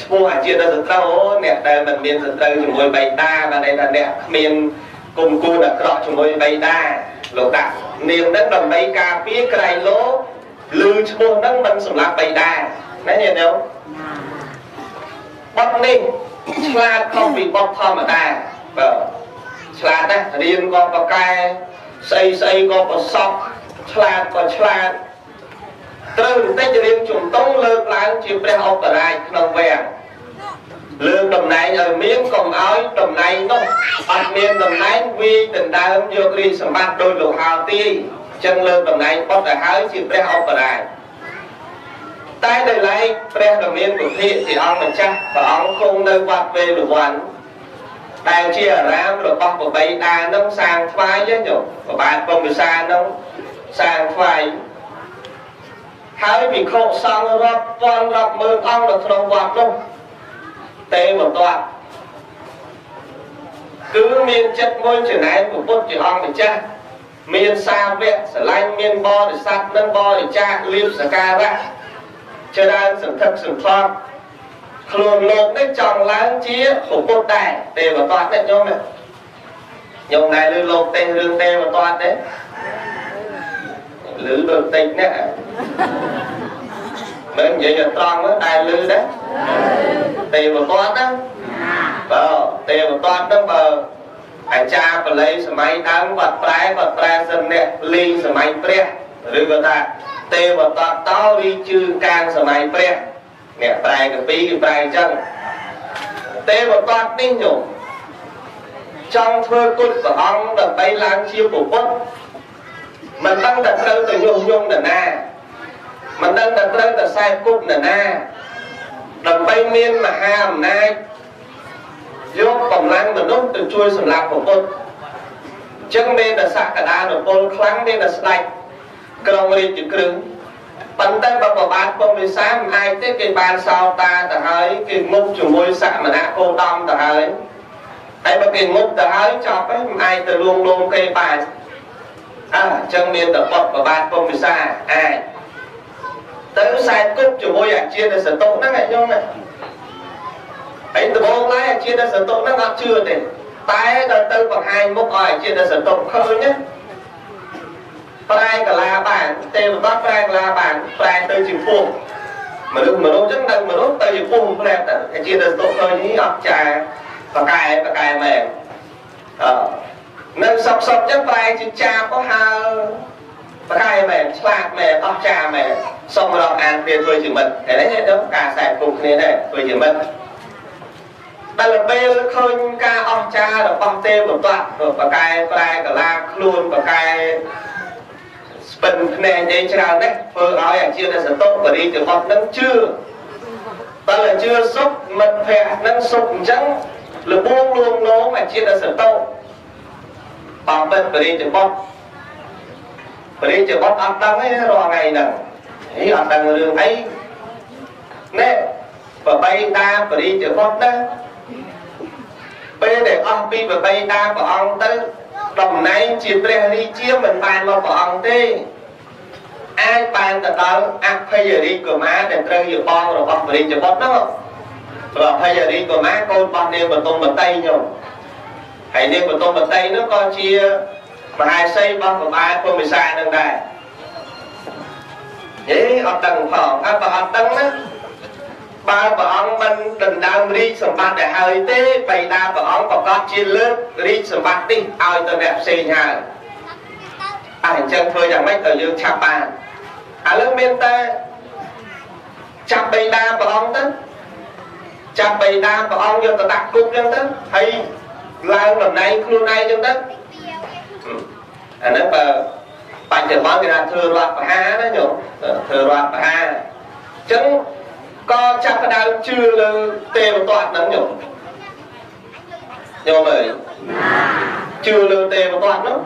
S1: ឈ្មោះអាជាតិសត្រូវអូអ្នកដែលមិនមានសត្រូវជាមួយបៃតាបានន័យថាអ្នកគ្មានគុំគូនអាក្រក់ជាមួយបៃតាលោកដាក់នាមនឹងដើម្បីការពារក្រៃលោ ឮឈ្មោះហ្នឹងមិនសម្រាប់បីដែរណាញាតិញោមបត់នេះឆ្លាតខុសពីបត់ធម្មតាបាទឆ្លាតណាស់រៀនក៏ប្រកែស្អីស្អីក៏ប្រសពឆ្លាតក៏ឆ្លាតត្រូវបន្តិចរៀនជំទង់លើកឡើងជាព្រះឧបរាជក្នុងវាំងលើកតំណែងឲ្យមានកុំឲ្យតំណែងនោះអត់មានតំណែងវាយដណ្ដើមយករាជសម្បត្តិដោយលោកហៅទាយ ចឹងលើកតំណែងបុត្រទៅហើយជាព្រះឧបរាជតែដោយឡែកព្រះដ៏មានពុទ្ធិជាអង្គម្ចាស់ព្រះអង្គគង់នៅវត្តវេលវ័នដែលជាអារាមរបស់ប្របីតានឹងសាងថ្វាយញោមប្របាទពុំវិសានឹងសាងថ្វាយហើយភិក្ខុសង្ឃរាប់ពាន់រាប់ម៉ឺនអង្គនៅក្នុងវត្តនោះទេមិនទាត់គឺមានចិត្តមួយចំណែនពុទ្ធជាអង្គម្ចាស់ មានសាវកស្រឡាញ់មានបរិស័ទនិងបរិច្ចាគលៀបសការៈច្រើនសន្ធឹកសន្ធាប់ខ្លួនលោកនេះចង់ឡើងជាពុទ្ធដែរទេវតានេះញោមនេះញោមដែរលើលោកទេរឿងទេវតាទេលឺដូចតិចនេះមិននិយាយត្រង់ដែរលឺដែរទេវតាណាបើទេវតាហ្នឹងបើ អាចារ្យបល័យសម័យដើមគាត់ប្រែគាត់ប្រែសិនអ្នកលីងសម័យព្រះឬក៏ថាទេវតតោរីជឿកាងសម័យព្រះអ្នកប្រែកពីគឺប្រែអញ្ចឹងទេវតតនេះញោមចង់ធ្វើគុណព្រះអង្គដើម្បីឡើងជាពុទ្ធមិនដឹងតែត្រូវទៅញុះញង់នរណាមិនដឹងតែត្រូវតែខ្សែគប់នរណាដើម្បីមានមហាអំណាច យកកម្លាំងមនុស្សទៅជួយសម្លាប់ប្រពុតចឹងមានតែសក្តានុពលខ្លាំងមានតែស្ដេចក្រុងរាជក្រឹងប៉ុន្តែបើប្របាទពុំវិសាមិនអាចទេគេបានសោតាទៅហើយគេមុខជាមួយសមណៈគោដំទៅហើយហើយបើគេមុខទៅហើយចប់ហើយមិនអាចទៅលួងលោមគេបានអើអញ្ចឹងមានតែបុតប្របាទពុំវិសាអាចទៅខ្សែគប់ជាមួយអាជានៅសតុហ្នឹងឯងញោមណា ហើយដំបូងឡើយអាជាតិសន្ទុកហ្នឹងអត់ជឿទេតែដល់ទៅបង្ហាញមុខឲ្យអាជាតិសន្ទុកឃើញណាប្រែកលាបានទេវតាប្រែកលាបានប្រែទៅជាពុះមនុស្សមនុស្សចឹងនៅមនុស្សទៅជាពុះផ្លែទៅអាជាតិសន្ទុកឃើញនេះអត់ចាបកែបកែមែនអឺនៅសពសពចឹងប្រែជាចាក៏ហើបកែមែនឆ្លាតមែនអស់ចាមែនសូមរកអានគ្នាធ្វើជាមិត្តតែនេះទៅការខ្សែពុះគ្នាដែរធ្វើជាមិត្ត ដល់ពេលឃើញការអស្ចារ្យរបស់ទេវតាបកែប្រែកលាខ្លួនបកែស្ពិនភ្នែកអីច្រើនណាស់ធ្វើឲ្យអាជាសតុបរិយរបស់នឹងជឿបើជឿសុខមិត្តភ័ក្ដិនឹងសុខអញ្ចឹងលបួងលួងលោមអាជាតិសតោបំពេញបរិយាបុតបរិយាបុតអត់ដឹងទេរាល់ថ្ងៃហ្នឹងអីអត់ដឹងរឿងអីណែបបីតាបរិយាបុតណា ពេលដែលអស់ពីបបីតាព្រះអង្គទៅតំណែងជាព្រះរាជាមិនបានមកព្រះអង្គទេអាចបានទៅដល់អភ័យរីកុមារដែលត្រូវជាបងរបស់ព្រះរាជបុត្រនោះព្រោះអភ័យរីកុមារកូនរបស់នាងបតុមបតីញោមហើយនាងបតុមបតីនោះក៏ជាមហេសីរបស់ប្របាទពុំវិសានឹងដែរហេអត់ដឹងផងអត់បើអត់ដឹងណា បើព្រះអង្គមិនដណ្ដើមរាជសម្បត្តិទៅហើយទេបៃតាព្រះអង្គប្រកាសជាលើករាជសម្បត្តិនេះឲ្យទៅអ្នកផ្សេងហើយអញ្ចឹងធ្វើយ៉ាងម៉េចឲ្យយើងឆាប់បានឥឡូវមានតែចាប់បៃតាព្រះអង្គទៅចាប់បៃតាព្រះអង្គយកទៅដាក់គុកអញ្ចឹងទៅហើយឡើងតំណែងខ្លួនឯងអញ្ចឹងទៅអានេះបើបច្ចុប្បន្នគេថាធ្វើរដ្ឋប្រហារណាញោមធ្វើរដ្ឋប្រហារអញ្ចឹង ក៏ចាប់ផ្ដើមជឿលើទេវទត្តហ្នឹងញោមញោមអើយជឿលើទេវទត្តហ្នឹង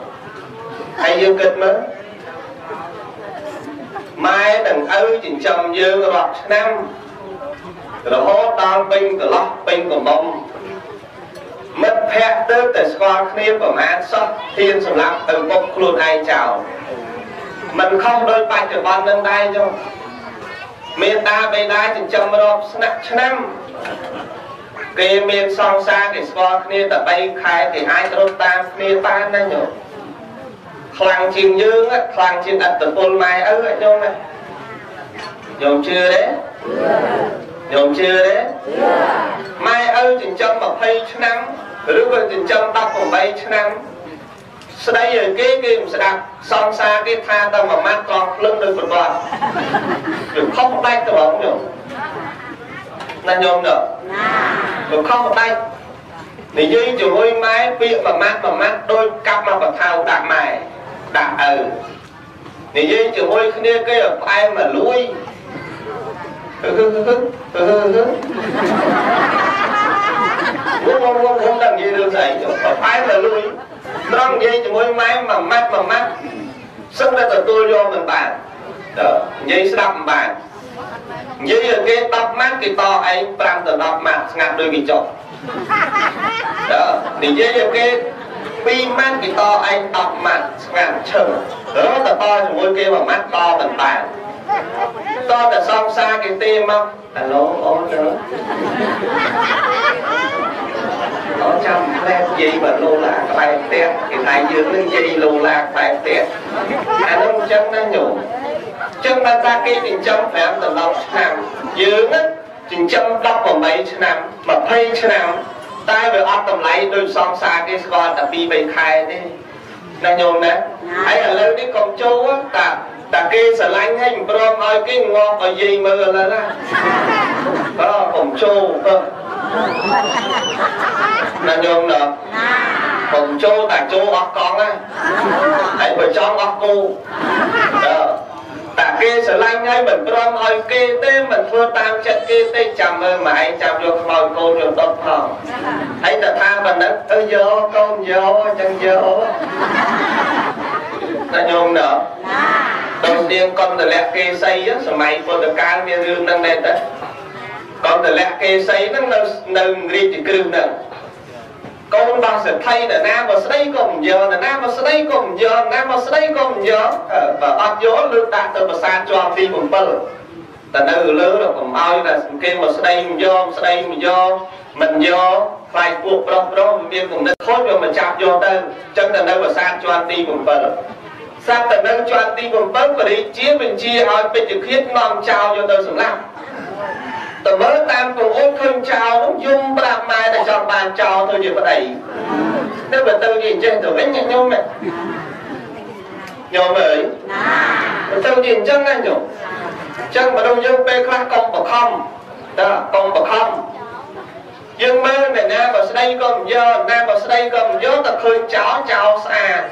S1: ហើយយើងគិតមើលម៉ែនិងឪចិញ្ចឹមយើងរាប់ឆ្នាំរហូតដល់ពេញកន្លោះពេញកំមុំមិត្តភ័ក្តិទៅតែស្គាល់គ្នាប្រមាណសោះហ៊ានសម្រាប់ទៅពុកខ្លួនឯងចោលមិនខុសដោយបច្ចុប្បន្ននឹងដែរចុះ មេតាបេតាចិញ្ចឹមរាប់ស្នាក់ឆ្នាំគេមានសង្សារគេស្គាល់គ្នាតែ3ខែគេអាចរត់តាមគ្នាបានណាញោមខ្លាំងជាងយើងខ្លាំងជាងអត្តពលម៉ែឪញោមណាញោមជឿទេញោមជឿទេម៉ែឪចិញ្ចឹម20ឆ្នាំឬក៏ចិញ្ចឹម18ឆ្នាំ ស្ដីឲ្យគេគេមិនស្ដាប់សង្សារគេថាតែមួយម៉ាត់ត្រង់ភ្លឹងនៅប្រវត្តិវាខុសដាច់ត្រង់ញោមណាញោមណាវាខុសដាច់និយាយជាមួយម៉ែពាក្យមួយម៉ាត់មួយម៉ាត់ដូចកាប់មកបថៅដាក់ម៉ែដាក់ឪនិយាយជាមួយគ្នាគេឲ្យផ្អែមមកលួយហឺហឺហឺហឺហឺវងវងវងដល់និយាយរឿងស្អីផ្អែមមកលួយ ត្រង់និយាយជាមួយម៉ែមួយម៉ាត់មួយម៉ាត់សឹងតែទទួលយកមិនបានតើនិយាយស្ដាប់មិនបាននិយាយឲ្យគេ10ម៉ាត់គេតឯង5ទៅ10ម៉ាត់ស្ងាត់ដូចគេចុះតើនិយាយឲ្យគេ2ម៉ាត់គេតឯង10ម៉ាត់ស្ងាត់ឈឹងរត់ទៅតជាមួយគេមួយម៉ាត់តមិនបានតតែសង្សារគេទេមកអាឡូអូនទៅ អូចាំផ្លែនិយាយបើលោឡាក្បែរផ្ទះគេថាយើងនឹងនិយាយលោឡាក្បែរផ្ទះអានោះអញ្ចឹងណាញោមចឹងបានថាគេចិញ្ចឹម5ដល់10ឆ្នាំយើងចិញ្ចឹម18ឆ្នាំ20ឆ្នាំតែវាអត់តម្លៃដូចសង្សារគេស្គាល់តែ2 3ខែទេណាញោមណាហើយឥឡូវនេះកុំចូលតាតាគេស្រឡាញ់ហើយមិនព្រមឲ្យគេងាប់ឲ្យយាយមើលឥឡូវណាបើកុំចូលទៅ ណាញោមណាកុំចូលតែចូលអស់កង់ណាហើយបើចង់អស់គូតើតែគេស្រឡាញ់ហើយមិនព្រមឲ្យគេទេមិនធ្វើតាមចិត្តគេទេចាំមើលម៉ែឯងចាំយកខ្មោចកូនយកដុតផងហើយតែថាប៉ុណ្ណឹងទៅយកកូនយកអញ្ចឹងយកតែញោមណាដូចនាងកុនតលៈគេសីសម័យពុទ្ធកាលមានរឿងហ្នឹងដែរតើ កុនតលៈគេសីហ្នឹងនៅនៅរាជគ្រឹះហ្នឹងកូនរបស់សេដ្ឋីនរណាមកស្ដីក៏មិនយកនរណាមកស្ដីក៏មិនយកណាមកស្ដីក៏មិនយកបើអត់យកលើកដាក់ទៅប្រាសាទជាប់ទី7តែនៅលើកុំឲ្យតែគេមកស្ដីមិនយកស្ដីមិនយកមិនយកខ្លាយពួកប្រុសប្រុសមានគំនិតខូចវាមកចាប់យកទៅអញ្ចឹងតែនៅប្រាសាទជាប់ទី7សាប់តែនៅជាប់ទី7បរិជាបញ្ជាឲ្យពេជ្ជឃាតនាំចោលយកទៅសម្លាប់ តើមើលតាមពងអូនឃើញចោលនោះយំប្រាប់ម៉ែតែចង់បានចោលទៅជាប្តីទៅបើទៅនិយាយចេះទៅវិញញោមញោមអើយណាទៅនិយាយអញ្ចឹងណាញោមអញ្ចឹងមនុស្សយើងពេលខ្លះកុំបខំតើកុំបខំយើងមើលអ្នកណាបើស្ដីក៏មិនយកណាបើស្ដីក៏មិនយកតែឃើញចោលចោលស្អាត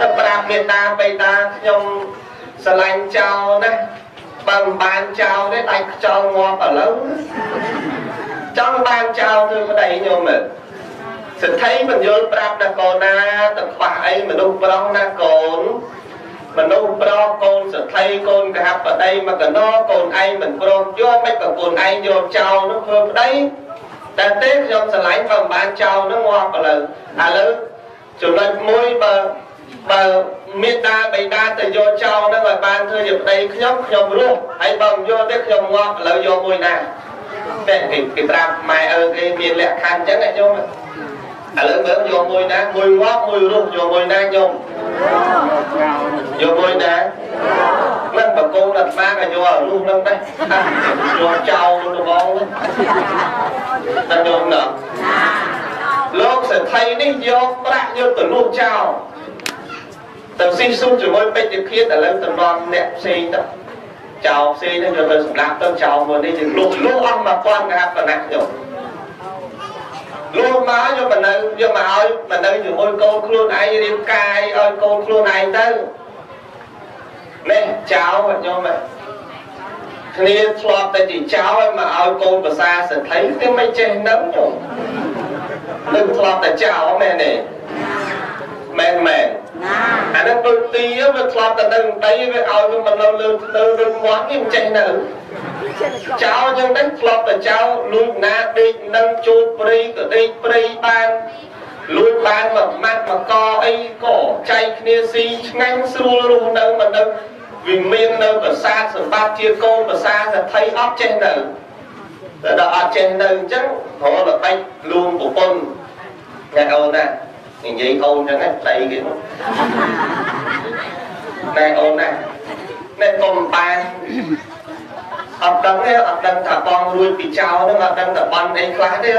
S1: ទៅប្រាប់មេតាបេតាខ្ញុំស្រឡាញ់ចោលណា បើមិនបានចោលទេដាច់ខ្យល់ងាប់ឥឡូវចង់បានចោលធ្វើប្តីញោមមើលសិទ្ធិបញ្យល់ប្រាប់ណាកូនណាទៅខ្វះអីមនុស្សប្រុសណាកូនមនុស្សប្រុសកូនសទ្ធិកូនកហបតីមកកណោកូនឯងមិនព្រមយកមិនក៏កូនឯងយកចោលនោះធ្វើប្តីតែទេខ្ញុំឆ្លាញ់បើមិនបានចោលនោះងាប់ឥឡូវឥឡូវចំណុចមួយបើបើ មេត្តាបិតាទៅយកចោលនឹងឲ្យបានធ្វើជាប្តីខ្ញុំខ្ញុំរស់ហើយបើមិនយកទេខ្ញុំងាប់ឥឡូវយកមួយណាតែគេគេប្រាប់ម៉ែឪគេមានលក្ខខណ្ឌអញ្ចឹងណាញោមឥឡូវមើលយកមួយណាមួយងាប់មួយរស់យកមួយណាញោមយកមួយណាមិនបកូនអាត្មាក៏យកអារូបនឹងដែរយកចោលនឹងបងតែញោមណាលោកសេដ្ឋីនេះយកប្រាក់យកទៅលក់ចោល ទៅស៊ីស៊ូជាមួយពេជ្រឃាតឥឡូវតំណអ្នកផ្សេងទៅចោលផ្សេងទៅយកទៅសម្លាប់ទៅចោលមួយនេះជាលក់លក់អស់1000កហាប់ប៉ុណ្ណាខ្ញុំលក់មកយកមកនៅយកមកឲ្យមកនៅជាមួយកូនខ្លួនឯងរៀបកាយឲ្យកូនខ្លួនឯងទៅនេះចោលខ្ញុំគ្នាធ្លាប់តែជាចោលឲ្យមកឲ្យកូនភាសាសិទ្ធិគេមិនចេះនឹងខ្ញុំនឹងធ្លាប់តែចោលមែនទេមែនមែន អានោះដូចទីវាធ្លាប់តែនៅដីវាឲ្យវាមកនៅលើលើរឹងមាត់នេះមិនចេះនៅចោលចឹងដែរធ្លាប់តែចោលលួចណាដេកនឹងជួបព្រៃក៏ដេកព្រៃបានលួចបានមកម៉ាត់មកកអីក៏ចែកគ្នាស៊ីឆ្ងាញ់ស្រួលរស់នៅមកនៅវាមាននៅប្រាសាទសម្បត្តិជាកូនប្រាសាទសទ្ធិអត់ចេះនៅតែដល់អត់ចេះនៅអញ្ចឹងព្រោះល្បិចលួងប្រពន្ធញ៉ាំអូនណា និយាយអូនចឹងហ្នឹងស្ដីគេមកណែអូនណាណែកុំបានអត់ដឹងទេអត់ដឹងថាបងរួចពីចោលហ្នឹងអត់ដឹងថាបន់អីខ្លះទេ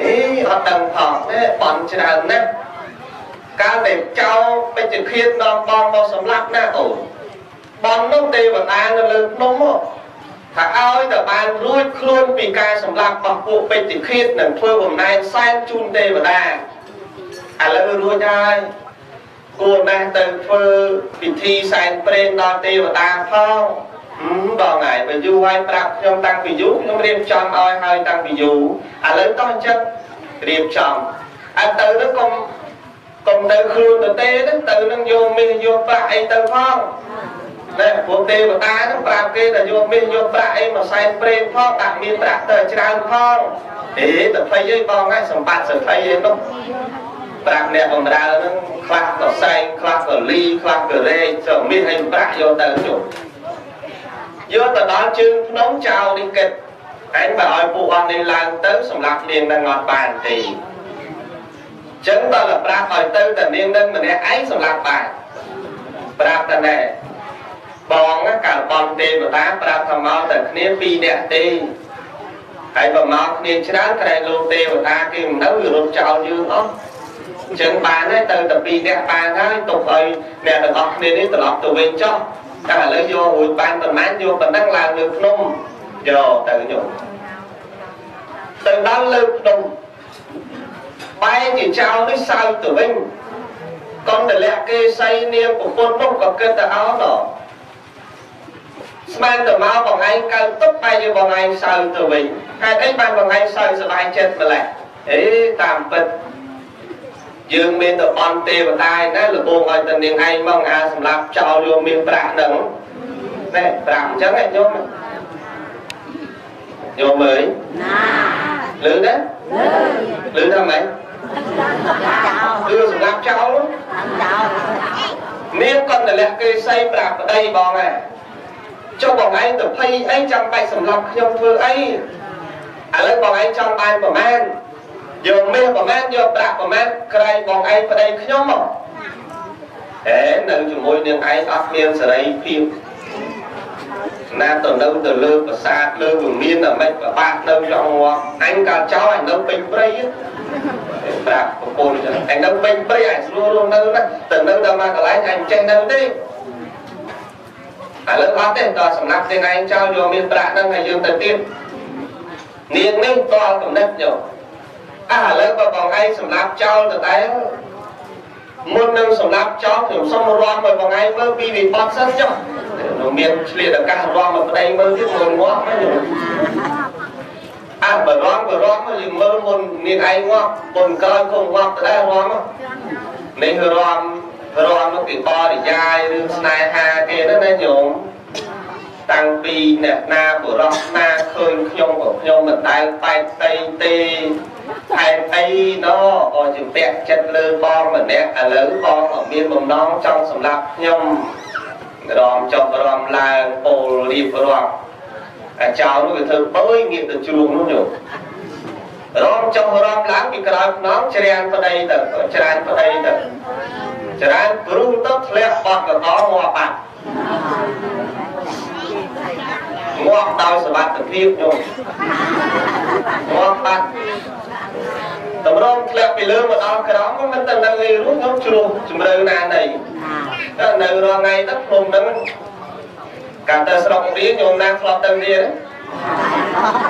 S1: អេអត់ដឹងផងទេបន់ច្រើនណាស់កាលតែចោលពេជ្ជឃាតដល់បងមកសម្លាប់ណាអូនបងនោះទេវតានៅលើភ្នំមកថាឲ្យតែបានរួចខ្លួនពីការសម្លាប់របស់ពួកពេជ្ជឃាតនឹងធ្វើបំណែនសែនជូនទេវតា ឥឡូវរួចហើយគួរណាស់ទៅធ្វើពិធីសែនព្រេនដល់ទេវតាផងបងហើយបើយូរហើយប្រាប់ខ្ញុំតាំងពីយូរខ្ញុំរៀបចំឲ្យហើយតាំងពីយូរឥឡូវតោះអញ្ចឹងរៀបចំអត់ទៅនឹងកុំកុំនៅខ្លួនទៅទេហ្នឹងទៅនឹងយកមាសយកប្រាក់អីទៅផងណែពួកទេវតាហ្នឹងប្រាប់គេថាយកមាសយកប្រាក់អីមកសែនព្រេនផងដាក់មានប្រាក់ទៅច្រើនផងអេទៅភ័យអីបងហើយសម្បត្តិសភ័យអីនោះ ប្រាប់អ្នកបំរើហ្នឹងខ្លះក៏សែងខ្លះក៏លីខ្លះក៏រែកចុះមានឲ្យប្រាក់យកទៅជុំយកទៅដល់ជើងភ្នំចោលនេះគិតឯងបើឲ្យពួកអស់នេះឡើងទៅសម្រាប់នាងនឹងអត់បានទេចឹងដល់ប្រាប់ឲ្យទៅតែនាងនឹងម្នាក់ឯងសម្រាប់បានប្រាប់តែណែបងកាលបងទេវតាប្រាប់ថាមកតែគ្នាពីរនាក់ទេហើយបើមកគ្នាច្រើនក្រែងលោកទេវតាគេមិននៅរត់ចោលយើងអស់អញ្ចឹងបានហើយទៅតែពីរនាក់បានហើយទុកឲ្យអ្នកទាំងអស់គ្នានេះត្រឡប់ទៅវិញចុះតែឥឡូវយករួចបានប៉ុន្មានយកប៉ុណ្ណឹងឡើងលើភ្នំយកទៅយកទៅដល់លើភ្នំបែរជាចោលនេះសើចទៅវិញកុំតលាក់គេស័យនាងប្រពន្ធនោះក៏គិតទៅអោណោស្មានទៅមកបងឯងកើទុកបែរជាបងឯងសើចទៅវិញហេតុអីបានបងឯងសើចសប្បាយចិត្តម្ល៉េះអេតាមពិត យើងមានទៅបន់ទេវតាឯណាលបងឲ្យតនាងឯងមកអាសម្រាប់ចោលយកមានប្រាក់ហ្នឹងណែប្រាក់អញ្ចឹងឯងញោមញោមអើយណាលឺទេលឺលឺថាម៉េចលឺសម្រាប់ចោលចោលនាងគាត់ទៅលះគេស័យប្រាប់ប្តីបងឯងចុះបងឯងទៅភ័យអីចាំបាច់សម្រាប់ខ្ញុំធ្វើអីឥឡូវបងឯងចង់បានប្រមាណ យកមាសប្រមាណយកប្រាក់ប្រមាណក្រែងបងឯងប្តីខ្ញុំមកអេនៅជាមួយនាងឯងអត់មានសេរីភាពណាទៅនៅទៅលើប្រាសាទលើវិមានអាម៉េចប្របាក់នៅចង់ងាប់អញកាលចោលអញនៅពេញព្រៃប្រាប់ប្រពន្ធចឹងអញនៅពេញព្រៃអញស្រួលរស់នៅណាទៅនៅដល់មកកន្លែងអញចេះនៅទេឥឡូវអត់ទេតើសម្រាប់ទាំងឯងចោលយកមានប្រាក់ហ្នឹងឲ្យយើងទៅទៀតនាងនេះតល់កំណត់យក អាឥឡូវបើបងឯងសម្រាប់ចោលទៅដែរមុននឹងសម្រាប់ចោលខ្ញុំសុំរំឲ្យបងឯងមើលពីវិបត្តិសិនចុះមានឆ្លៀតឱកាសរំមកប្តីមើលទៀតមើលងាប់ហ្នឹងឥអាបរំបរំយើងមើលមុននាងឯងងាប់មុនក្រោយគង់ងាប់ទៅដែររំនេះរំរំនោះគេបរិយាយរឿងស្នេហាគេណាណាញោម តាំងពីអ្នកណាបរោះណាឃើញខ្ញុំក៏ខ្ញុំមិនដែលបែកផ្ទៃទេហេតុអីណោក៏ជំពាក់ចិត្តលើបងម្នាក់ឥឡូវបងក៏មានបំណងចង់សម្លាប់ខ្ញុំរំចុះរំឡើងពោលរៀបរាប់អាចោនោះវាធ្វើបើយងាកទៅជ្រុងនោះញោមរំចុះរំឡើងពីក្រោយភ្នំច្រានប្តីទៅច្រានប្តីទៅច្រានគ្រូទៅធ្លាក់បត់កតងាប់បាត់ ងាប់ដោយសវត្ថភាពញោមងាប់បាត់តម្រងធ្លាក់ពីលើមកដល់ក្រោមមិនទៅនៅឯនោះខ្ញុំជ្រុះជំរឿណានៃតែនៅរាល់ថ្ងៃទៅភ្នំហ្នឹងកាលទៅស្រុករៀនញោមណាធ្លាប់ទៅរៀន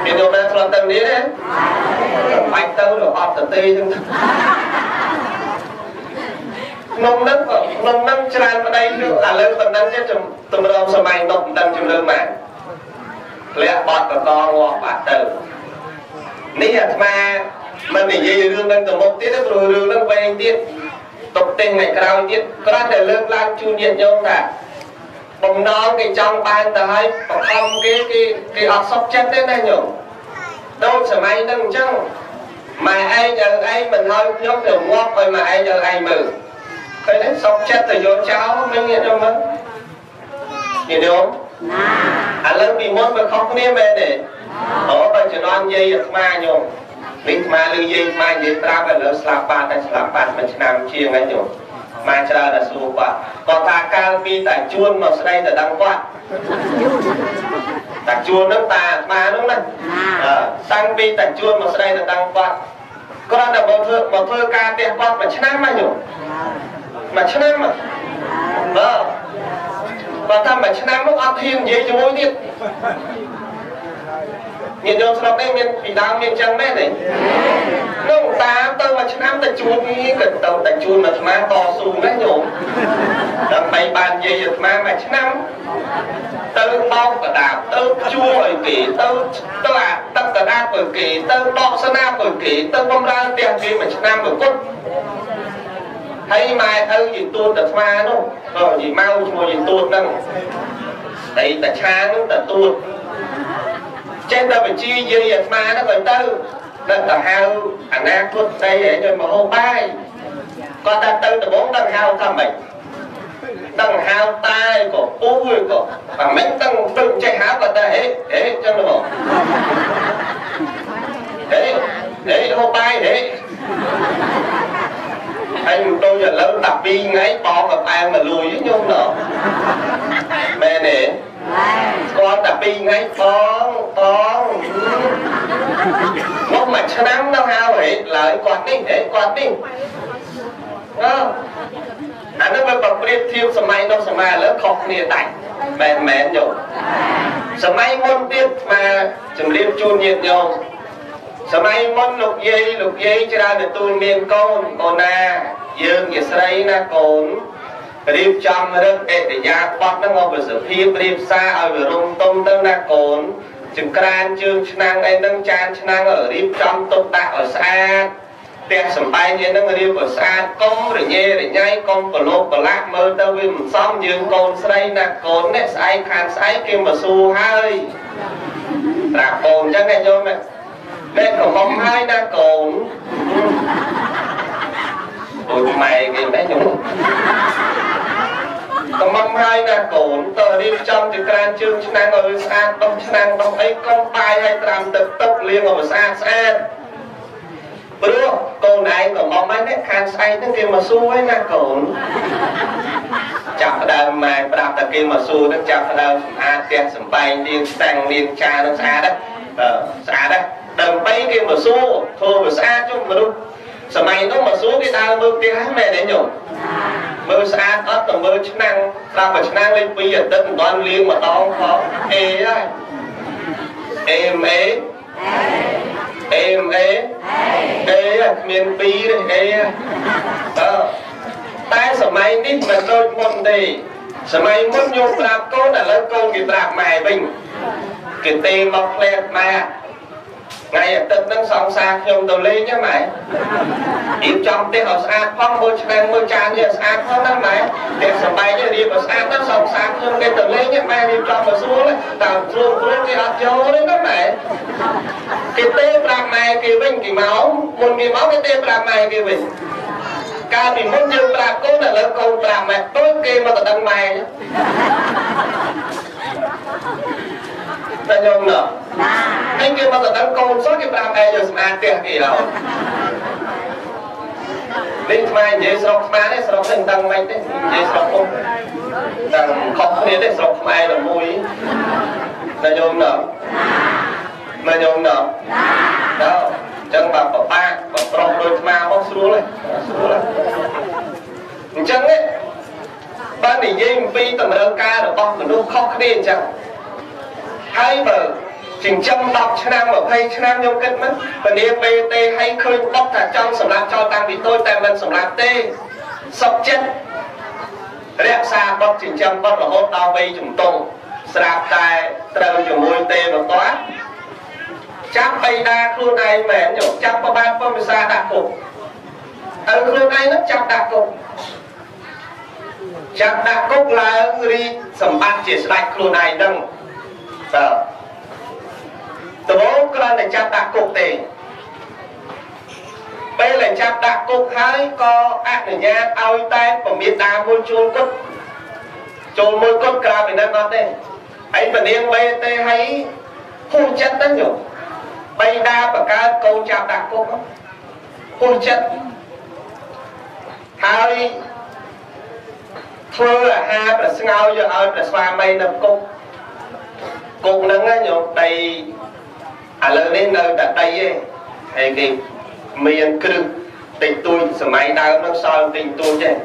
S1: មានញោមណាធ្លាប់ទៅរៀនទេបាច់ទៅរហត់ទៅទេចឹងក្នុងហ្នឹងក្នុងហ្នឹងច្រើនប្តីគឺឥឡូវប៉ុណ្ណឹងទេតម្រងសម័យនោះមិនដឹងជំរឿម៉ា ធ្លាក់បត់កកងាប់បាត់ទៅនេះអាត្មាមិននិយាយរឿងហ្នឹងទៅមុខទៀតទេព្រោះរឿងហ្នឹងវែងទៀតទុកទិញថ្ងៃក្រោយទៀតគ្រាន់តែលើកឡើងជូនញាតិញោមថាបំណងគេចង់បានទៅឲ្យបខំគេគេគេអត់សុខចិត្តទេណាញោមដូចសម័យហ្នឹងអញ្ចឹងម៉ែឯងឪឯងមិនឲ្យខ្ញុំទៅងាប់ឲ្យម៉ែឯងឪឯងមើលឃើញទេសុខចិត្តទៅយកចោលមិនញាតិញោមមើលញាតិញោម ណាឥឡូវពីមុនវាខុសគ្នាមែនទេអូបើជំនាន់យាយអាត្មាញោមនេះអាត្មាលើយាយអាត្មានិយាយប្រាប់ឥឡូវស្លាប់បាត់តែស្លាប់បាត់មួយឆ្នាំជាងហើយញោមមកច្រើនតែសួរគាត់គាត់ថាកាលពីតាជួនមកស្ដីទៅដឹងគាត់តាជួនហ្នឹងតាអាត្មាហ្នឹងណាតាំងពីតាជួនមកស្ដីទៅដឹងគាត់គ្រាន់តែមកធ្វើមកធ្វើការផ្ទះគាត់មួយឆ្នាំមកញោមមួយឆ្នាំមក បើបើថាមួយឆ្នាំមកអត់ហ៊ាននិយាយជាមួយទៀតញាតិញោមស្រុកនេះមានពីដើមមានចឹងមែនទេនោះតាមទៅមួយឆ្នាំទៅជួបនេះក៏ទៅតែជួបមួយអាត្មាតស៊ូណាស់ញោមដើម្បីបាននិយាយអាត្មាមួយឆ្នាំទៅបោកកដាបទៅជួឲ្យគេទៅទៅអាទឹកកដាបឲ្យគេទៅដកស្នាបឲ្យគេទៅបំរើផ្ទះគេមួយឆ្នាំមួយគត់ ហើយម៉ែឪយីទួតអាត្មានោះក៏យីមកឈ្មោះយីទួតហ្នឹងតែតាឆានោះតាទួតចេះតែបញ្ជាយាយអាត្មាហ្នឹងក៏ទៅដឹងទៅហៅអនាគតស្ដីឲ្យទៅមកហូបបាយគាត់តែទៅដំបងដឹងហៅថាម៉េចដឹងហៅតែក៏ពូក៏តែមិនដឹងទៅចេះហៅក៏តែហេហេចឹងទៅមកហេហេហូបបាយហេ ហើយដូចឥឡូវ12ថ្ងៃបងក៏តែមកលួយញោមណោះមែនទេគាត់តែ2ថ្ងៃបងបងមកមួយឆ្នាំទៅហៅហេតុឡើយគាត់នេះហេគាត់នេះអឺអានោះវាប្រព្រៀបធៀបសម័យនោះសម័យឥឡូវខុសគ្នាដាច់មែនមែនយោសម័យមុនទៀតមកជំរាបជូនញាតិញោម សម័យមុនលោកយាយលោកយាយច្រើនទទួលមានកូនកូនណា យើងជាស្រីណាកូនរៀបចំរឹកអេតយាបត់ហ្នឹងឲ្យវាសុភាពរៀបសារឲ្យវារំទុំទៅណាកូនចង្ក្រានជើងឆ្នាំងអីហ្នឹងចានឆ្នាំងឲ្យរៀបចំទុកដាក់ឲ្យស្អាតផ្ទះសំបែងនេះហ្នឹងរៀបឲ្យស្អាតកុំរញ៉េរញ៉ៃកុំប្រឡូកប្រឡាក់មើលទៅវាមិនសមយើងកូនស្រីណាកូននេះស្អែកខាងស្អែកគេមកសួរហើយប្រាប់កូនអញ្ចឹងណាញោម មែនកំងហើយណាកូនដូចម៉ែគេដែរញោមកំងហើយណាកូនតើរៀបចំចក្រានជើងឆ្នាំងឲ្យស្អាតដុំឆ្នាំងដុំអីកុំបាយឲ្យត្រាំទឹកទឹកលាងឲ្យស្អាតស្អាតព្រោះកូនឯងកំងហ្នឹងនេះខាងស្អែកហ្នឹងគេមកសួរហើយណាកូនចាប់ផ្ដើមម៉ែប្រាប់តែគេមកសួរហ្នឹងចាប់ផ្ដើមសម្អាតផ្ទះសំបែងលាងស្តាំងលាងចានហ្នឹងស្អាតហ្នឹងស្អាតហ្នឹង ដើម្បីគេមកសួរធ្វើវាស្អាតជុំមនុស្សសម័យនោះមកសួរគេដើរមើលផ្ទះហ្នឹងមែនទេញោមមើលស្អាតអត់ទៅមើលឆ្នាំងស្រាប់តែឆ្នាំងលេខ2អាទិត្យមិនដល់លាងម្ដងផងអេហើយអេមអេអេមអេអេគ្មាន2ទេអេអឺតែសម័យនេះមិនដូចមុនទេសម័យមុនញោមប្រាប់កូនឥឡូវកូនគេប្រាប់ម៉ែវិញគេទេមកផ្លែម៉ែ ថ្ងៃអាទិត្យហ្នឹងសង្សារខ្ញុំទៅលេងហ្នឹងម៉ែរៀបចំផ្ទះឲ្យស្អាតផងមើលឆ្នាំមើលចាននេះស្អាតផងណាម៉ែផ្ទះសំបែងរៀបឲ្យស្អាតណាស់សង្សារខ្ញុំគេទៅលេងហ្នឹងម៉ែរៀបចំឲ្យស្រួលតែស្រួលស្រួលគេអត់យកទេណាម៉ែគេទេប្រាប់ម៉ែគេវិញគេមកមុនគេមកគេទេប្រាប់ម៉ែគេវិញកាលពីមុនយើងប្រាប់កូនឥឡូវកូនប្រាប់ម៉ែទៅគេមកទៅដឹងម៉ែ តែខ្ញុំណោះហើយគេមកទៅដឹងកូនសោះគេប្រាប់ឯងយកសម្អាតផ្ទះគេហើយនេះខ្មែរនិយាយស្រុកខ្មែរនេះស្រុកនេះមិនដឹងមិនទេនិយាយស្រុកនោះដឹងខុសគ្នាទេស្រុកខ្មែរតែមួយតែខ្ញុំណោះតែខ្ញុំណោះដល់អញ្ចឹងបើប្របាកបើប្រុសដូចស្មាមកស្រួលហើយស្រួលហើយអញ្ចឹងនេះបើនិយាយអំពីតម្រូវការរបស់មនុស្សខុសគ្នាអញ្ចឹង ហើយបើចិញ្ចឹម10ឆ្នាំ20ឆ្នាំខ្ញុំគិតមិនពលាបេទេឲ្យឃើញបុកថាចង់សម្រាប់ចោលតាំងពីតូចតែមិនសម្រាប់ទេសុខចិត្តរក្សាបុកចិញ្ចឹមបុករហូតដល់វ័យជំទង់ស្រាប់តែត្រូវជាមួយទេបន្តចាប់បៃតាខ្លួនឯងមែនយកចាប់ប្របាទពុំវិសាដាក់គុកឪខ្លួនឯងនឹងចាប់ដាក់គុកចាប់ដាក់គុកឡើងរីកសម្បត្តិជាស្ដេចខ្លួនឯងនឹង បាទដំបូងគ្រាន់តែចាប់ដាក់គុកទេពេលដែលចាប់ដាក់គុកហើយក៏អនុញ្ញាតឲ្យតែពមៀតតាមួយជួលគុកចូលមួយគុកក្រៅពីនឹងអត់ទេហើយពនាងបេទេឲ្យហួសចិត្តទៅញោមបៃតាបកើតកូនចាប់ដាក់គុកហួសចិត្តហើយធ្វើអាហារប្រស្ងោយយកឲ្យព្រះស្វាមីនៅគុក គុកហ្នឹងណាញោមដីឥឡូវនេះនៅតែដីឯងហើយគេមានគ្រឹះតិចតួចសម័យដើមហ្នឹងសល់តិចតួចឯង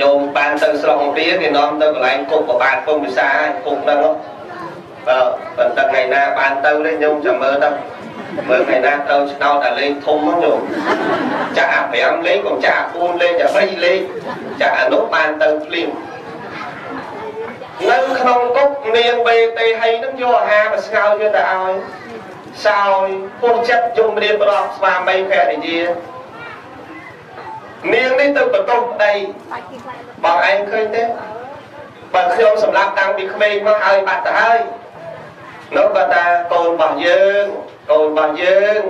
S1: ញោមបានទៅស្រុកអង្គាគេនាំទៅកន្លែងគុកប្របាទពុំវិសាគុកហ្នឹងបើប៉ុន្តែថ្ងៃណាបានទៅទេញោមចាំមើលទៅមើលថ្ងៃណាត្រូវឆ្នោតតែលេងធំហ្នឹងញោមចាក់អា5លេងកុំចាក់អា4លេងអា3លេងចាក់អានោះបានទៅភ្លាម នៅក្នុងគុកនាងបេតេហីនឹងយកអាហារមកស្ងោរយកទៅឲ្យសោយពុះចិត្តយំរៀបរាប់ស្វាមីភរិយានាងនេះទៅបន្ទោសប្តីបងឯងឃើញទេបើខ្ញុំសម្រាប់តាំងពីក្មេងមកឲ្យបាត់ទៅហើយនោះគាត់ថាកូនរបស់យើងកូនរបស់យើង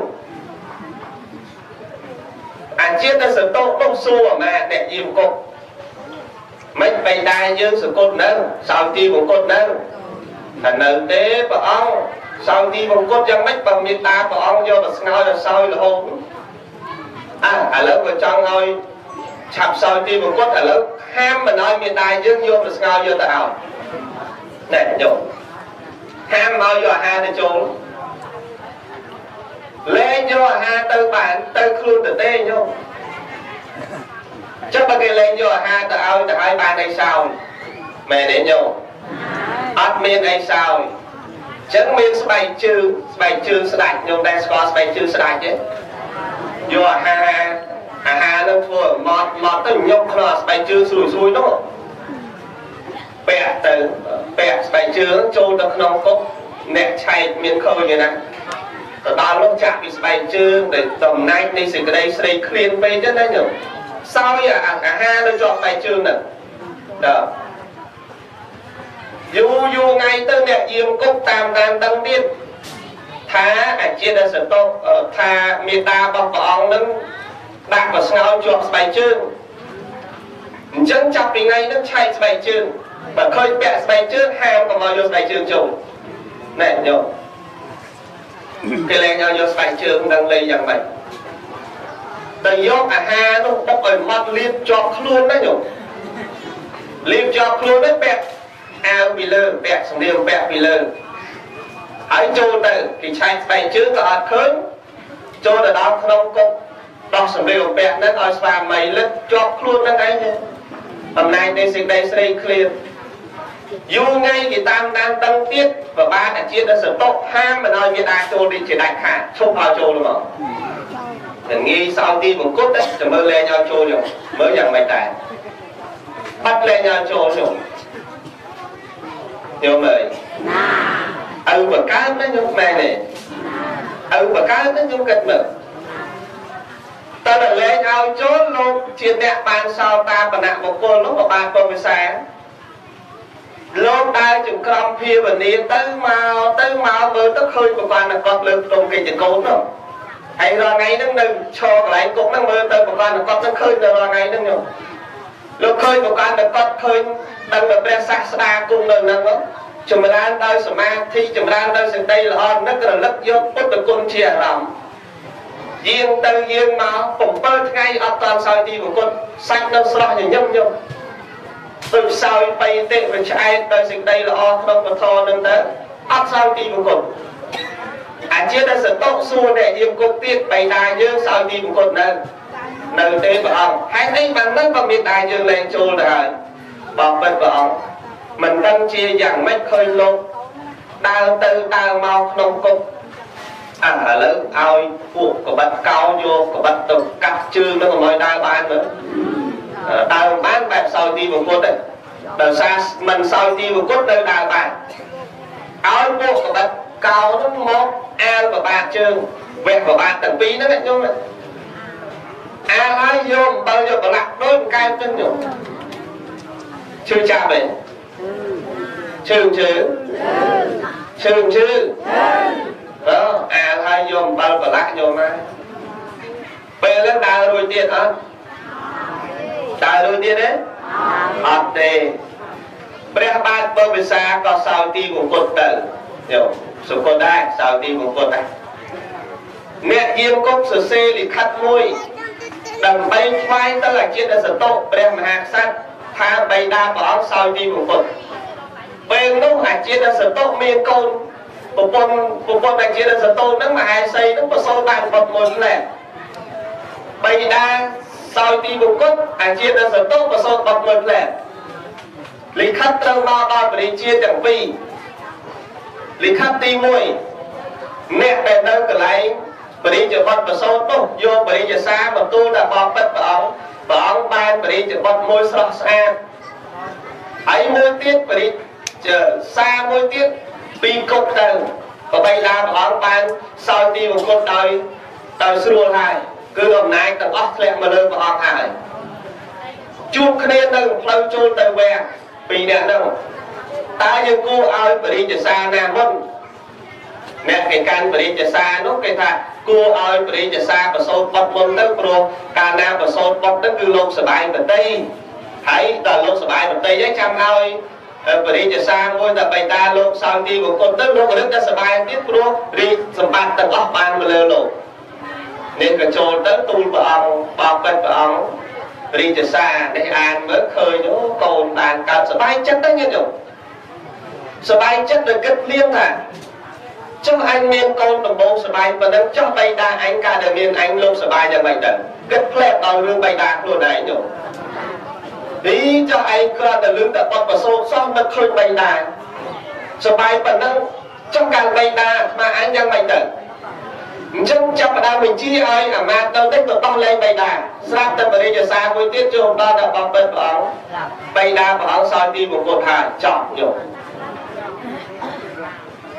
S1: អាជាទៅសន្តោនោះសួរអាម៉ាអ្នកយាមគុក មិនបៃតាយើងសកុតនៅសោយទីបង្គត់នៅថានៅទេព្រះអង្គសោយទីបង្គត់យ៉ាងម៉េចបើមេត្តាព្រះអង្គយកទៅស្ងោយដល់សោយរហូតអើឥឡូវក៏ចង់ឲ្យឆាប់សោយទីបង្គត់ឥឡូវហាមមិនឲ្យមេត្តាយើងយកទៅស្ងោយយកទៅឲ្យណែយកហាមមកយកអាហារទៅចូលលែងយកអាហារទៅបានទៅខ្លួនទៅទេ ញោមចុះបើគេលែងយកអាហារទៅឲ្យទៅឲ្យបានអីសោយមែនទេញោមអត់មានអីសោយចឹងមានស្បែកជើងស្បែកជើងស្ដាច់ញោមដែរស្គាល់ស្បែកជើងស្ដាច់ទេយកអាហារអាហារនឹងធ្វើមកមកទៅញុកក្នុងស្បែកជើងស្រួយស្រួយនោះពាក់ទៅពាក់ស្បែកជើងចូលទៅក្នុងគុកអ្នកឆែកមានឃើញទេណាទៅដល់នោះចាក់ពីស្បែកជើងទៅតំណែងនៃសេចក្តីស្រីឃ្លានពេកចឹងណាញោម សោយអាហារនៅជាប់ដៃជើងហ្នឹងដល់យូរយូរថ្ងៃទៅអ្នកយាមគុកតាមតាមដឹងទៀតថាអាជាដែលសតុថាមេតារបស់ព្រះអង្គនឹងដាក់ប្រស្ងោជាប់ស្បែកជើងអញ្ចឹងចាប់ពីថ្ងៃហ្នឹងឆែកស្បែកជើងបើឃើញពាក់ស្បែកជើងហាមកុំឲ្យយកស្បែកជើងចូលណែញោមគេលែងឲ្យយកស្បែកជើងនឹងលេងយ៉ាងម៉េច តែយកអាហារនោះបុកឲ្យម៉ត់លាបជាប់ខ្លួនណាញោមលាបជាប់ខ្លួននេះពាក់អាវពីលើពាក់សម្លៀកពាក់ពីលើហើយចូលទៅគេឆែកស្បែកជើងក៏អត់ឃើញចូលទៅដល់ក្នុងគុកដោះសម្លៀកបំពាក់ហ្នឹងឲ្យស្វាមីលឹកជាប់ខ្លួនហ្នឹងឯងអំណាចនៃសេចក្តីស្រីឃ្លានយូរថ្ងៃគេតាមដានដឹងទៀតប្របាទអាជាតិដល់សតុកហាមមិនឲ្យមានអាចចូលនេះជាដាច់ខាតឈប់ឲ្យចូលមក តែងាយសោទីបង្គត់ចាំមើលលែងឲ្យចូលខ្ញុំមើលយ៉ាងម៉េចដែរបាត់លែងឲ្យចូលខ្ញុំខ្ញុំអើយណាឪបកើណាខ្ញុំមែនទេឪបកើហ្នឹងខ្ញុំគិតមើលតើដល់លែងឲ្យចូលលោកជាអ្នកបានសោតាបណៈបុគ្គលនោះក៏បានពុំវិសាលោកដើរចង្ក្រមភាវនាទៅមកទៅមកមើលទៅឃើញប្រកាន់កត់លើផ្ទំកិច្ចកូននោះ ហើយរាល់ថ្ងៃហ្នឹងនៅឈរកន្លែងគុកហ្នឹងមើលទៅប្រកាន់កត់ហ្នឹងឃើញទៅរាល់ថ្ងៃហ្នឹងញោមលោកឃើញប្រកាន់កត់ឃើញដឹងតែព្រះសាស្តាគង់នៅហ្នឹងចម្រើនដោយសមាធិចម្រើនដោយសេចក្តីល្អនឹករលឹកយកពុទ្ធគុណជាអារម្មណ៍យាងទៅយាងមក7ថ្ងៃអត់តន់សោយទីប្រគុណសាច់នៅស្រស់ញញឹមញឹមដូចសោយបៃតិវាឆ្អែតដោយសេចក្តីល្អក្នុងពធនឹងទៅអត់សោយទីប្រគុណ អាជាតែសតុសួរអ្នកយើងគុកទៀតបៃតាយើងសោយទីប្រគុណនៅនៅទេព្រះអង្គហើយអីបាននឹងក៏មានតែយើងលែងចូលទៅហើយបងពិតព្រះអង្គមិនដឹងជាយ៉ាងម៉េចឃើញលោកដើរទៅដើរមកក្នុងគុកអាឥឡូវឲ្យពួកកបិតកោយកកបិតទៅកាត់ជើងនឹងឲ្យដើរបានមើលដើរបានបែបសោយទីវង្គតទេដោយសារមិនសោយទីវង្គតនៅដើរបានឲ្យពួកកបិត កោនោះមកអាលប្របាទជើងវះប្របាទទាំងពីរហ្នឹងខ្ញុំអាលហើយយកអំបិលយកប្រឡាក់ដូចកែវចឹងខ្ញុំជឿចាប់ទេជើងជើងជើងជើងអើអាលហើយយកអំបិលប្រឡាក់យកមកពេលហ្នឹងដើររួចទៀតអត់ដើររួចទៀតទេអត់ទេព្រះបាទពុទ្ធវិសាក៏សោយទីមង្គលទៅយោ សុគតដែរសោយទីមង្គលដែរអ្នកយាមគុកសរសេរលិខិតមួយដើម្បីថ្វាយទៅអាជាតសតុព្រះមហាក្សត្រថាបៃតាព្រះអង្គសោយទីមង្គលពេលនោះអាជាតសតុមានកូនប្រពន្ធប្រពន្ធអាជាតសតុហ្នឹងមហេសីហ្នឹងប្រសូតបានបុត្រមួយណែបៃតាសោយទីមង្គលអាជាតសតុប្រសូតបុត្រមួយផ្លែលិខិតត្រូវមកដល់បរិជាទាំងពីរ លិខិតទី1អ្នកដែលនៅកន្លែងបរិជាបុត្រប្រសូតនោះយកបរិជាសាមកទូលដល់បងពិតព្រះអង្គព្រះអង្គបានបរិជាបុត្រមួយស្រស់ស្អាតហើយមួយទៀតបរិជាសាមួយទៀតពីរគុកទៅប្របីឡាព្រះអង្គបានសោយទីមង្គលដោយដោយស្រួលហើយគឺអំណាចទាំងអស់ធ្លាក់មកលើព្រះអង្គហើយជួបគ្នានៅផ្លូវចូលទៅវែងពីរនាក់ហ្នឹង តើយើងគួរឲ្យបរិយាសាណាមុនអ្នកគេកាន់បរិយាសានោះគេថាគួរឲ្យបរិយាសាប្រសូតបត់មុនទៅព្រោះកាលណាប្រសូតបត់ទៅគឺលោកសបាយបន្តីហើយដល់លោកសបាយបន្តីហើយចាំឲ្យបរិយាសាមួយតែបៃតាលោកសោយទីបង្គំទៅលោករឹតតែសបាយទៀតព្រោះរីកសម្បត្តិទាំងអស់បានមកលើលោកនេះក៏ចូលទៅទូលព្រះអង្គបោកពេទ្យព្រះអង្គរីកសានេះអានមើលឃើញអូកូនបានកើតសបាយចិត្តទៅញាតិញោម សบายចិត្តដល់គិតលៀងថាចុះអញមានកូនដំបងសบายប៉ុណ្ណឹងចុះបៃតាអញកើតតែមានអញលោកសบายយ៉ាងម៉េចទៅគិតផ្លែដល់រឿងបៃតាខ្លួនឯងញោមនេះចុះឯងគ្រាន់តែលឺតែបត់ប្រសូតសោះនឹកឃើញបៃតាសบายប៉ុណ្ណឹងចុះកាលបៃតាអាត្មាអញយ៉ាងម៉េចទៅអញ្ចឹងចាប់ផ្ដើមបញ្ជាឲ្យអាមាត្យទៅតិចទៅដោះលែងបៃតាស្រាប់តែបរិយាសាមួយទៀតចូលដល់ដល់បងពេញព្រះអង្គបៃតាព្រះអង្គសោយទីមង្គលថាចប់ញោ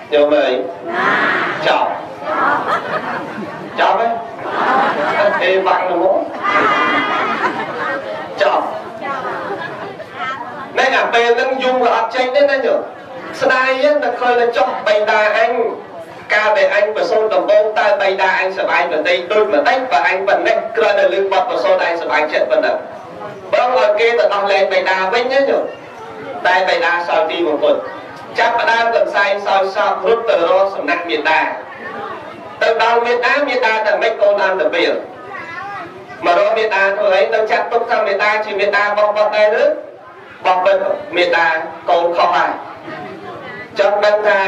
S1: មញោមអើយចប់ចប់ទេអេបាក់នោះមកចប់នេះអាពេលហ្នឹងយំក៏អត់ចេញទេណាញោមស្ដាយហ្នឹងតែឃើញតែចុះបៃតាអញកាលដែលអញប្រសូតដំបងតើបៃតាអញសบายបន្តិចដូចម្ដេចបើអញប៉ុណ្ណេះគ្រាន់តែលើកបត់ប្រសូតអញសบายចិត្តប៉ុណ្ណឹងបើឲ្យគេទៅដោះលែងបៃតាវិញណាញោមតែបៃតាសោយទីមង្គល ចាប់ផ្ដើមកន្សែងសោយសោករត់ទៅរកសំណាក់មេតាទៅដល់មេតាមេតាតែមិនកូនអន្តពេលមករកមេតាធ្វើអីទៅចាត់ទុកថាមេតាជាមេតាបោះបត់ដែរឬបោះបិទមេតាកូនខុសហើយចង់ដឹងថា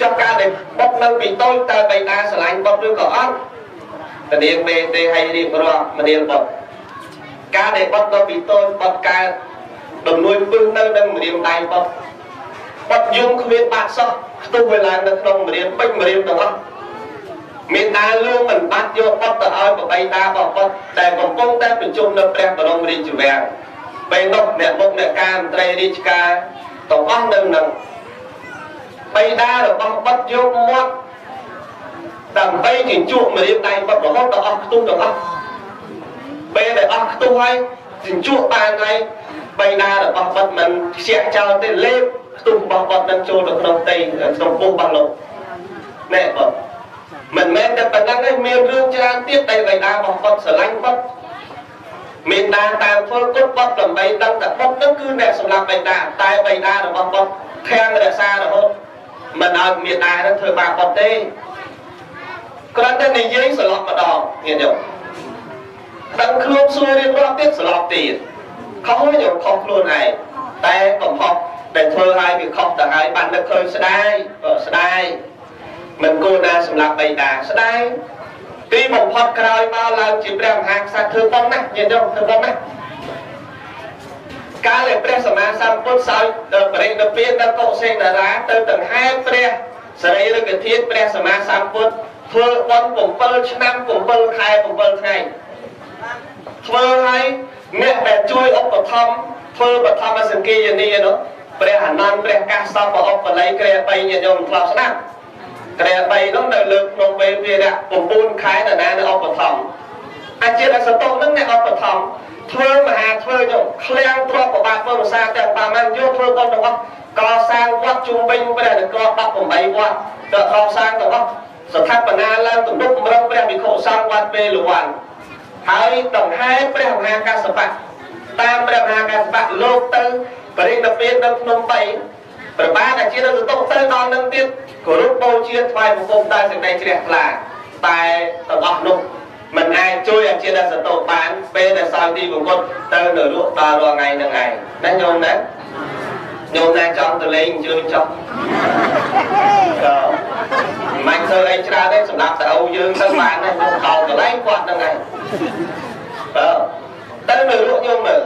S1: ចុះការដែលបុកនៅពីតូចតើបៃតាស្រឡាញ់បុកឬក៏អត់តនាងមេទេឲ្យរៀបរាប់មនាលបុកការដែលបុកទៅពីតូចបុកកើតដំនួយពឹសនៅនឹងមរៀមដៃបុក បុកយំគ្មានបាត់សោះផ្ទុះវាឡើងនៅក្នុងមរៀមពេញមរៀមទាំងអស់មានតាលួងមិនបាត់យកបុកទៅឲ្យបបៃតាបបុកតែកំពុងតែប្រជុំនៅព្រះបរមរាជវាំងពេលនោះអ្នកមុខអ្នកការមន្ត្រីរាជការទាំងអស់នៅនឹងបៃតារបស់បុតយកមាត់ដើម្បីជញ្ជក់ម្រាមដៃបុករហូតដល់អស់ខ្ទុះទាំងអស់ពេលដែលអស់ខ្ទុះហើយជញ្ជក់បានហើយបៃតារបស់បុតមិនខ្ជះចោលទេលេប ខ្ទុះរបស់បុតនឹងចូលទៅក្នុងផ្ទៃក្នុងពោះរបស់លោកណែបុតមិនមែនតែប៉ុណ្្នឹងទេមានរឿងច្រើនទៀតដែលបៃតារបស់បុតស្រឡាញ់បុតមានតាតាមធ្វើគុតបុតដើម្បីដឹងថាបុតនឹងគឺអ្នកសម្លាប់បៃតាតែបៃតារបស់បុតខាងរក្សារហូតមិនឲ្យមានតានឹងធ្វើបាបបុតទេគ្រាន់តែនិយាយស្លប់ម្ដងញាតិញោមដឹងខ្លួនសួររៀបរាប់ទៀតស្លប់ទៀតខុសញោមខុសខ្លួនឯងតែកំហុស ដែលធ្វើឲ្យវាខុសទៅហើយបាននឹកឃើញស្ដាយបើស្ដាយមិនគួរណាសម្រាប់បៃតាស្ដាយទីបំផុតក្រោយមកឡើងជាព្រះមហាក្សត្រធ្វើបំណាស់ញាតិញោមធ្វើបំណាស់កាលដែលព្រះសម្មាសម្ពុទ្ធសោយបរិនិព្វានដល់កុសេនារាទៅដង្ហែព្រះសរីរកធាតុព្រះសម្មាសម្ពុទ្ធធ្វើបន់7ឆ្នាំ7ខែ7ថ្ងៃធ្វើឲ្យអ្នកដែលជួយឧបត្ថម្ភធ្វើបឋមសង្កេយនីនោះ ព្រះអានន្ទព្រះកាសសពឧបល័យក្រែ3ញាតិញោមធ្លាប់ស្ដាប់ក្រែ3នោះនៅលើក្នុងពេលវារៈ9ខែតាណានៅឧបត្ថម្ភអាជាអសតោនឹងអ្នកឧបត្ថម្ភធ្វើមហាធ្វើយកឃ្លាំងទ្រព្យប្របាទពុទ្ធសាសទាំងតាមបានយកធ្វើបុណ្យទាំងអស់កសាងវត្តជុំវិញព្រះនគរ18វត្តក៏កសាងទាំងអស់ស្ថាបនាឡើងទំនុកម្រងព្រះវិខុសង្ឃវត្តពេលវ័នហើយដង្ហែព្រះមហាកសបៈតាមព្រះមហាកសបៈលោកទៅ បរិនិព្វាននៅភ្នំពេញប្របាទអាជានៅទៅទៅដល់នឹងទៀតគោរពបូជាថ្វាយបង្គំតាមសេចក្តីជ្រះថ្លាតែទាំងអស់នោះមិនអាចជួយអាជាដល់សតោបានពេលដែលសោយទីបង្គត់ទៅនៅរស់ដល់រាល់ថ្ងៃនឹងឯងណាញោមណាញោមណាចង់ទៅលេងអញ្ជើញចុះក៏មិនធ្វើអីច្រើនទេសម្រាប់តៅយើងទៅបានទេដល់កន្លែងគាត់ហ្នឹងឯងបើទៅនៅរស់ញោមមើល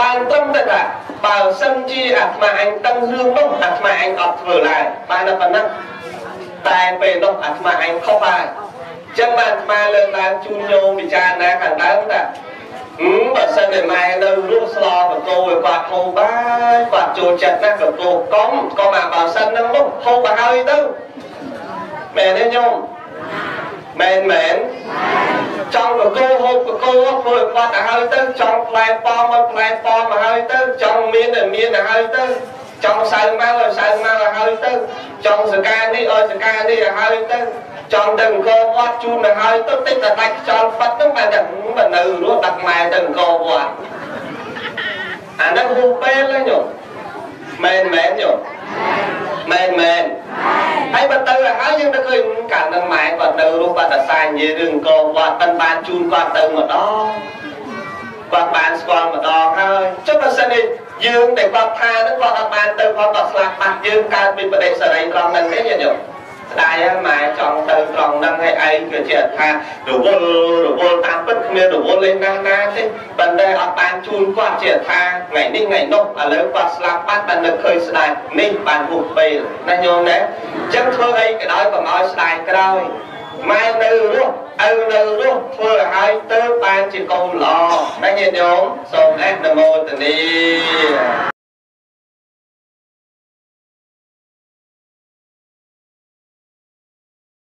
S1: បានត្រឹមតែថាបើសិនជាអាត្មាអញដឹងរឿងនោះអាត្មាអញអត់ធ្វើឡើយបានតែប៉ុណ្ណឹងតែពេលនោះអាត្មាអញខុសហើយចឹងបានអាត្មាលើកឡើងជូនញោមពិចារណាខាងដើមថាហឹមបើសិនតែម៉ែនៅរស់ស្លកកោឲ្យគាត់ហូបបាយគាត់ចូលចិត្តណាស់កកោកុំកុំអាបើសិននឹងនោះហូបទៅហើយទៅមែនទេញោម មែនមែនចង់កកោហូបកកោធ្វើឲ្យគាត់ទៅហើយទៅចង់ផ្លែប៉មឲ្យផ្លែប៉មមកហើយទៅចង់មានឲ្យមានទៅហើយទៅចង់សៅមកឲ្យសៅមកឲ្យហើយទៅចង់សកានេះឲ្យសកានេះឲ្យហើយទៅចង់ទៅអង្គរវត្តជូនទៅហើយទៅតិចតែដាច់ខ្យល់ផិតហ្នឹងបានតែមិននៅរស់ដាក់ម៉ែទៅអង្គរវត្តអាហ្នឹងហួសពេលហ្នឹងញោមមែនមែនញោម មែនមែនហើយបើទៅឲ្យហើយយើងទៅឃើញកាលនឹងម៉ែគាត់នៅរស់គាត់តែសាយនិយាយរឿងអង្គរវត្តមិនបានជូនគាត់ទៅម្ដងគាត់បានស្គាល់ម្ដងហើយចុះបើសិននេះយើងដែលគាត់ថាហ្នឹងគាត់អត់បានទៅគាត់គាត់ស្លាប់បាត់យើងកើតពីបដិសេរីត្រង់ហ្នឹងទេញាតិញោម ស្ដាយហើយម៉ែចង់ទៅត្រង់ហ្នឹងហើយឯងគឺជាថារវល់រវល់តាមពិតគ្មានរវល់លេងណាណាទេប៉ុន្តែអត់បានជូនគាត់ជាថាថ្ងៃនេះថ្ងៃនោះឥឡូវគាត់ស្លាប់បាត់តែនឹកឃើញស្ដាយនេះបានហួសពេលណាញោមណាអញ្ចឹងធ្វើអីក៏ដោយកុំឲ្យស្ដាយក្រោយម៉ែនៅរស់ឪនៅរស់ធ្វើឲ្យទៅបានជាកូនល្អណាញាតិញោមសូមអនុមោទនា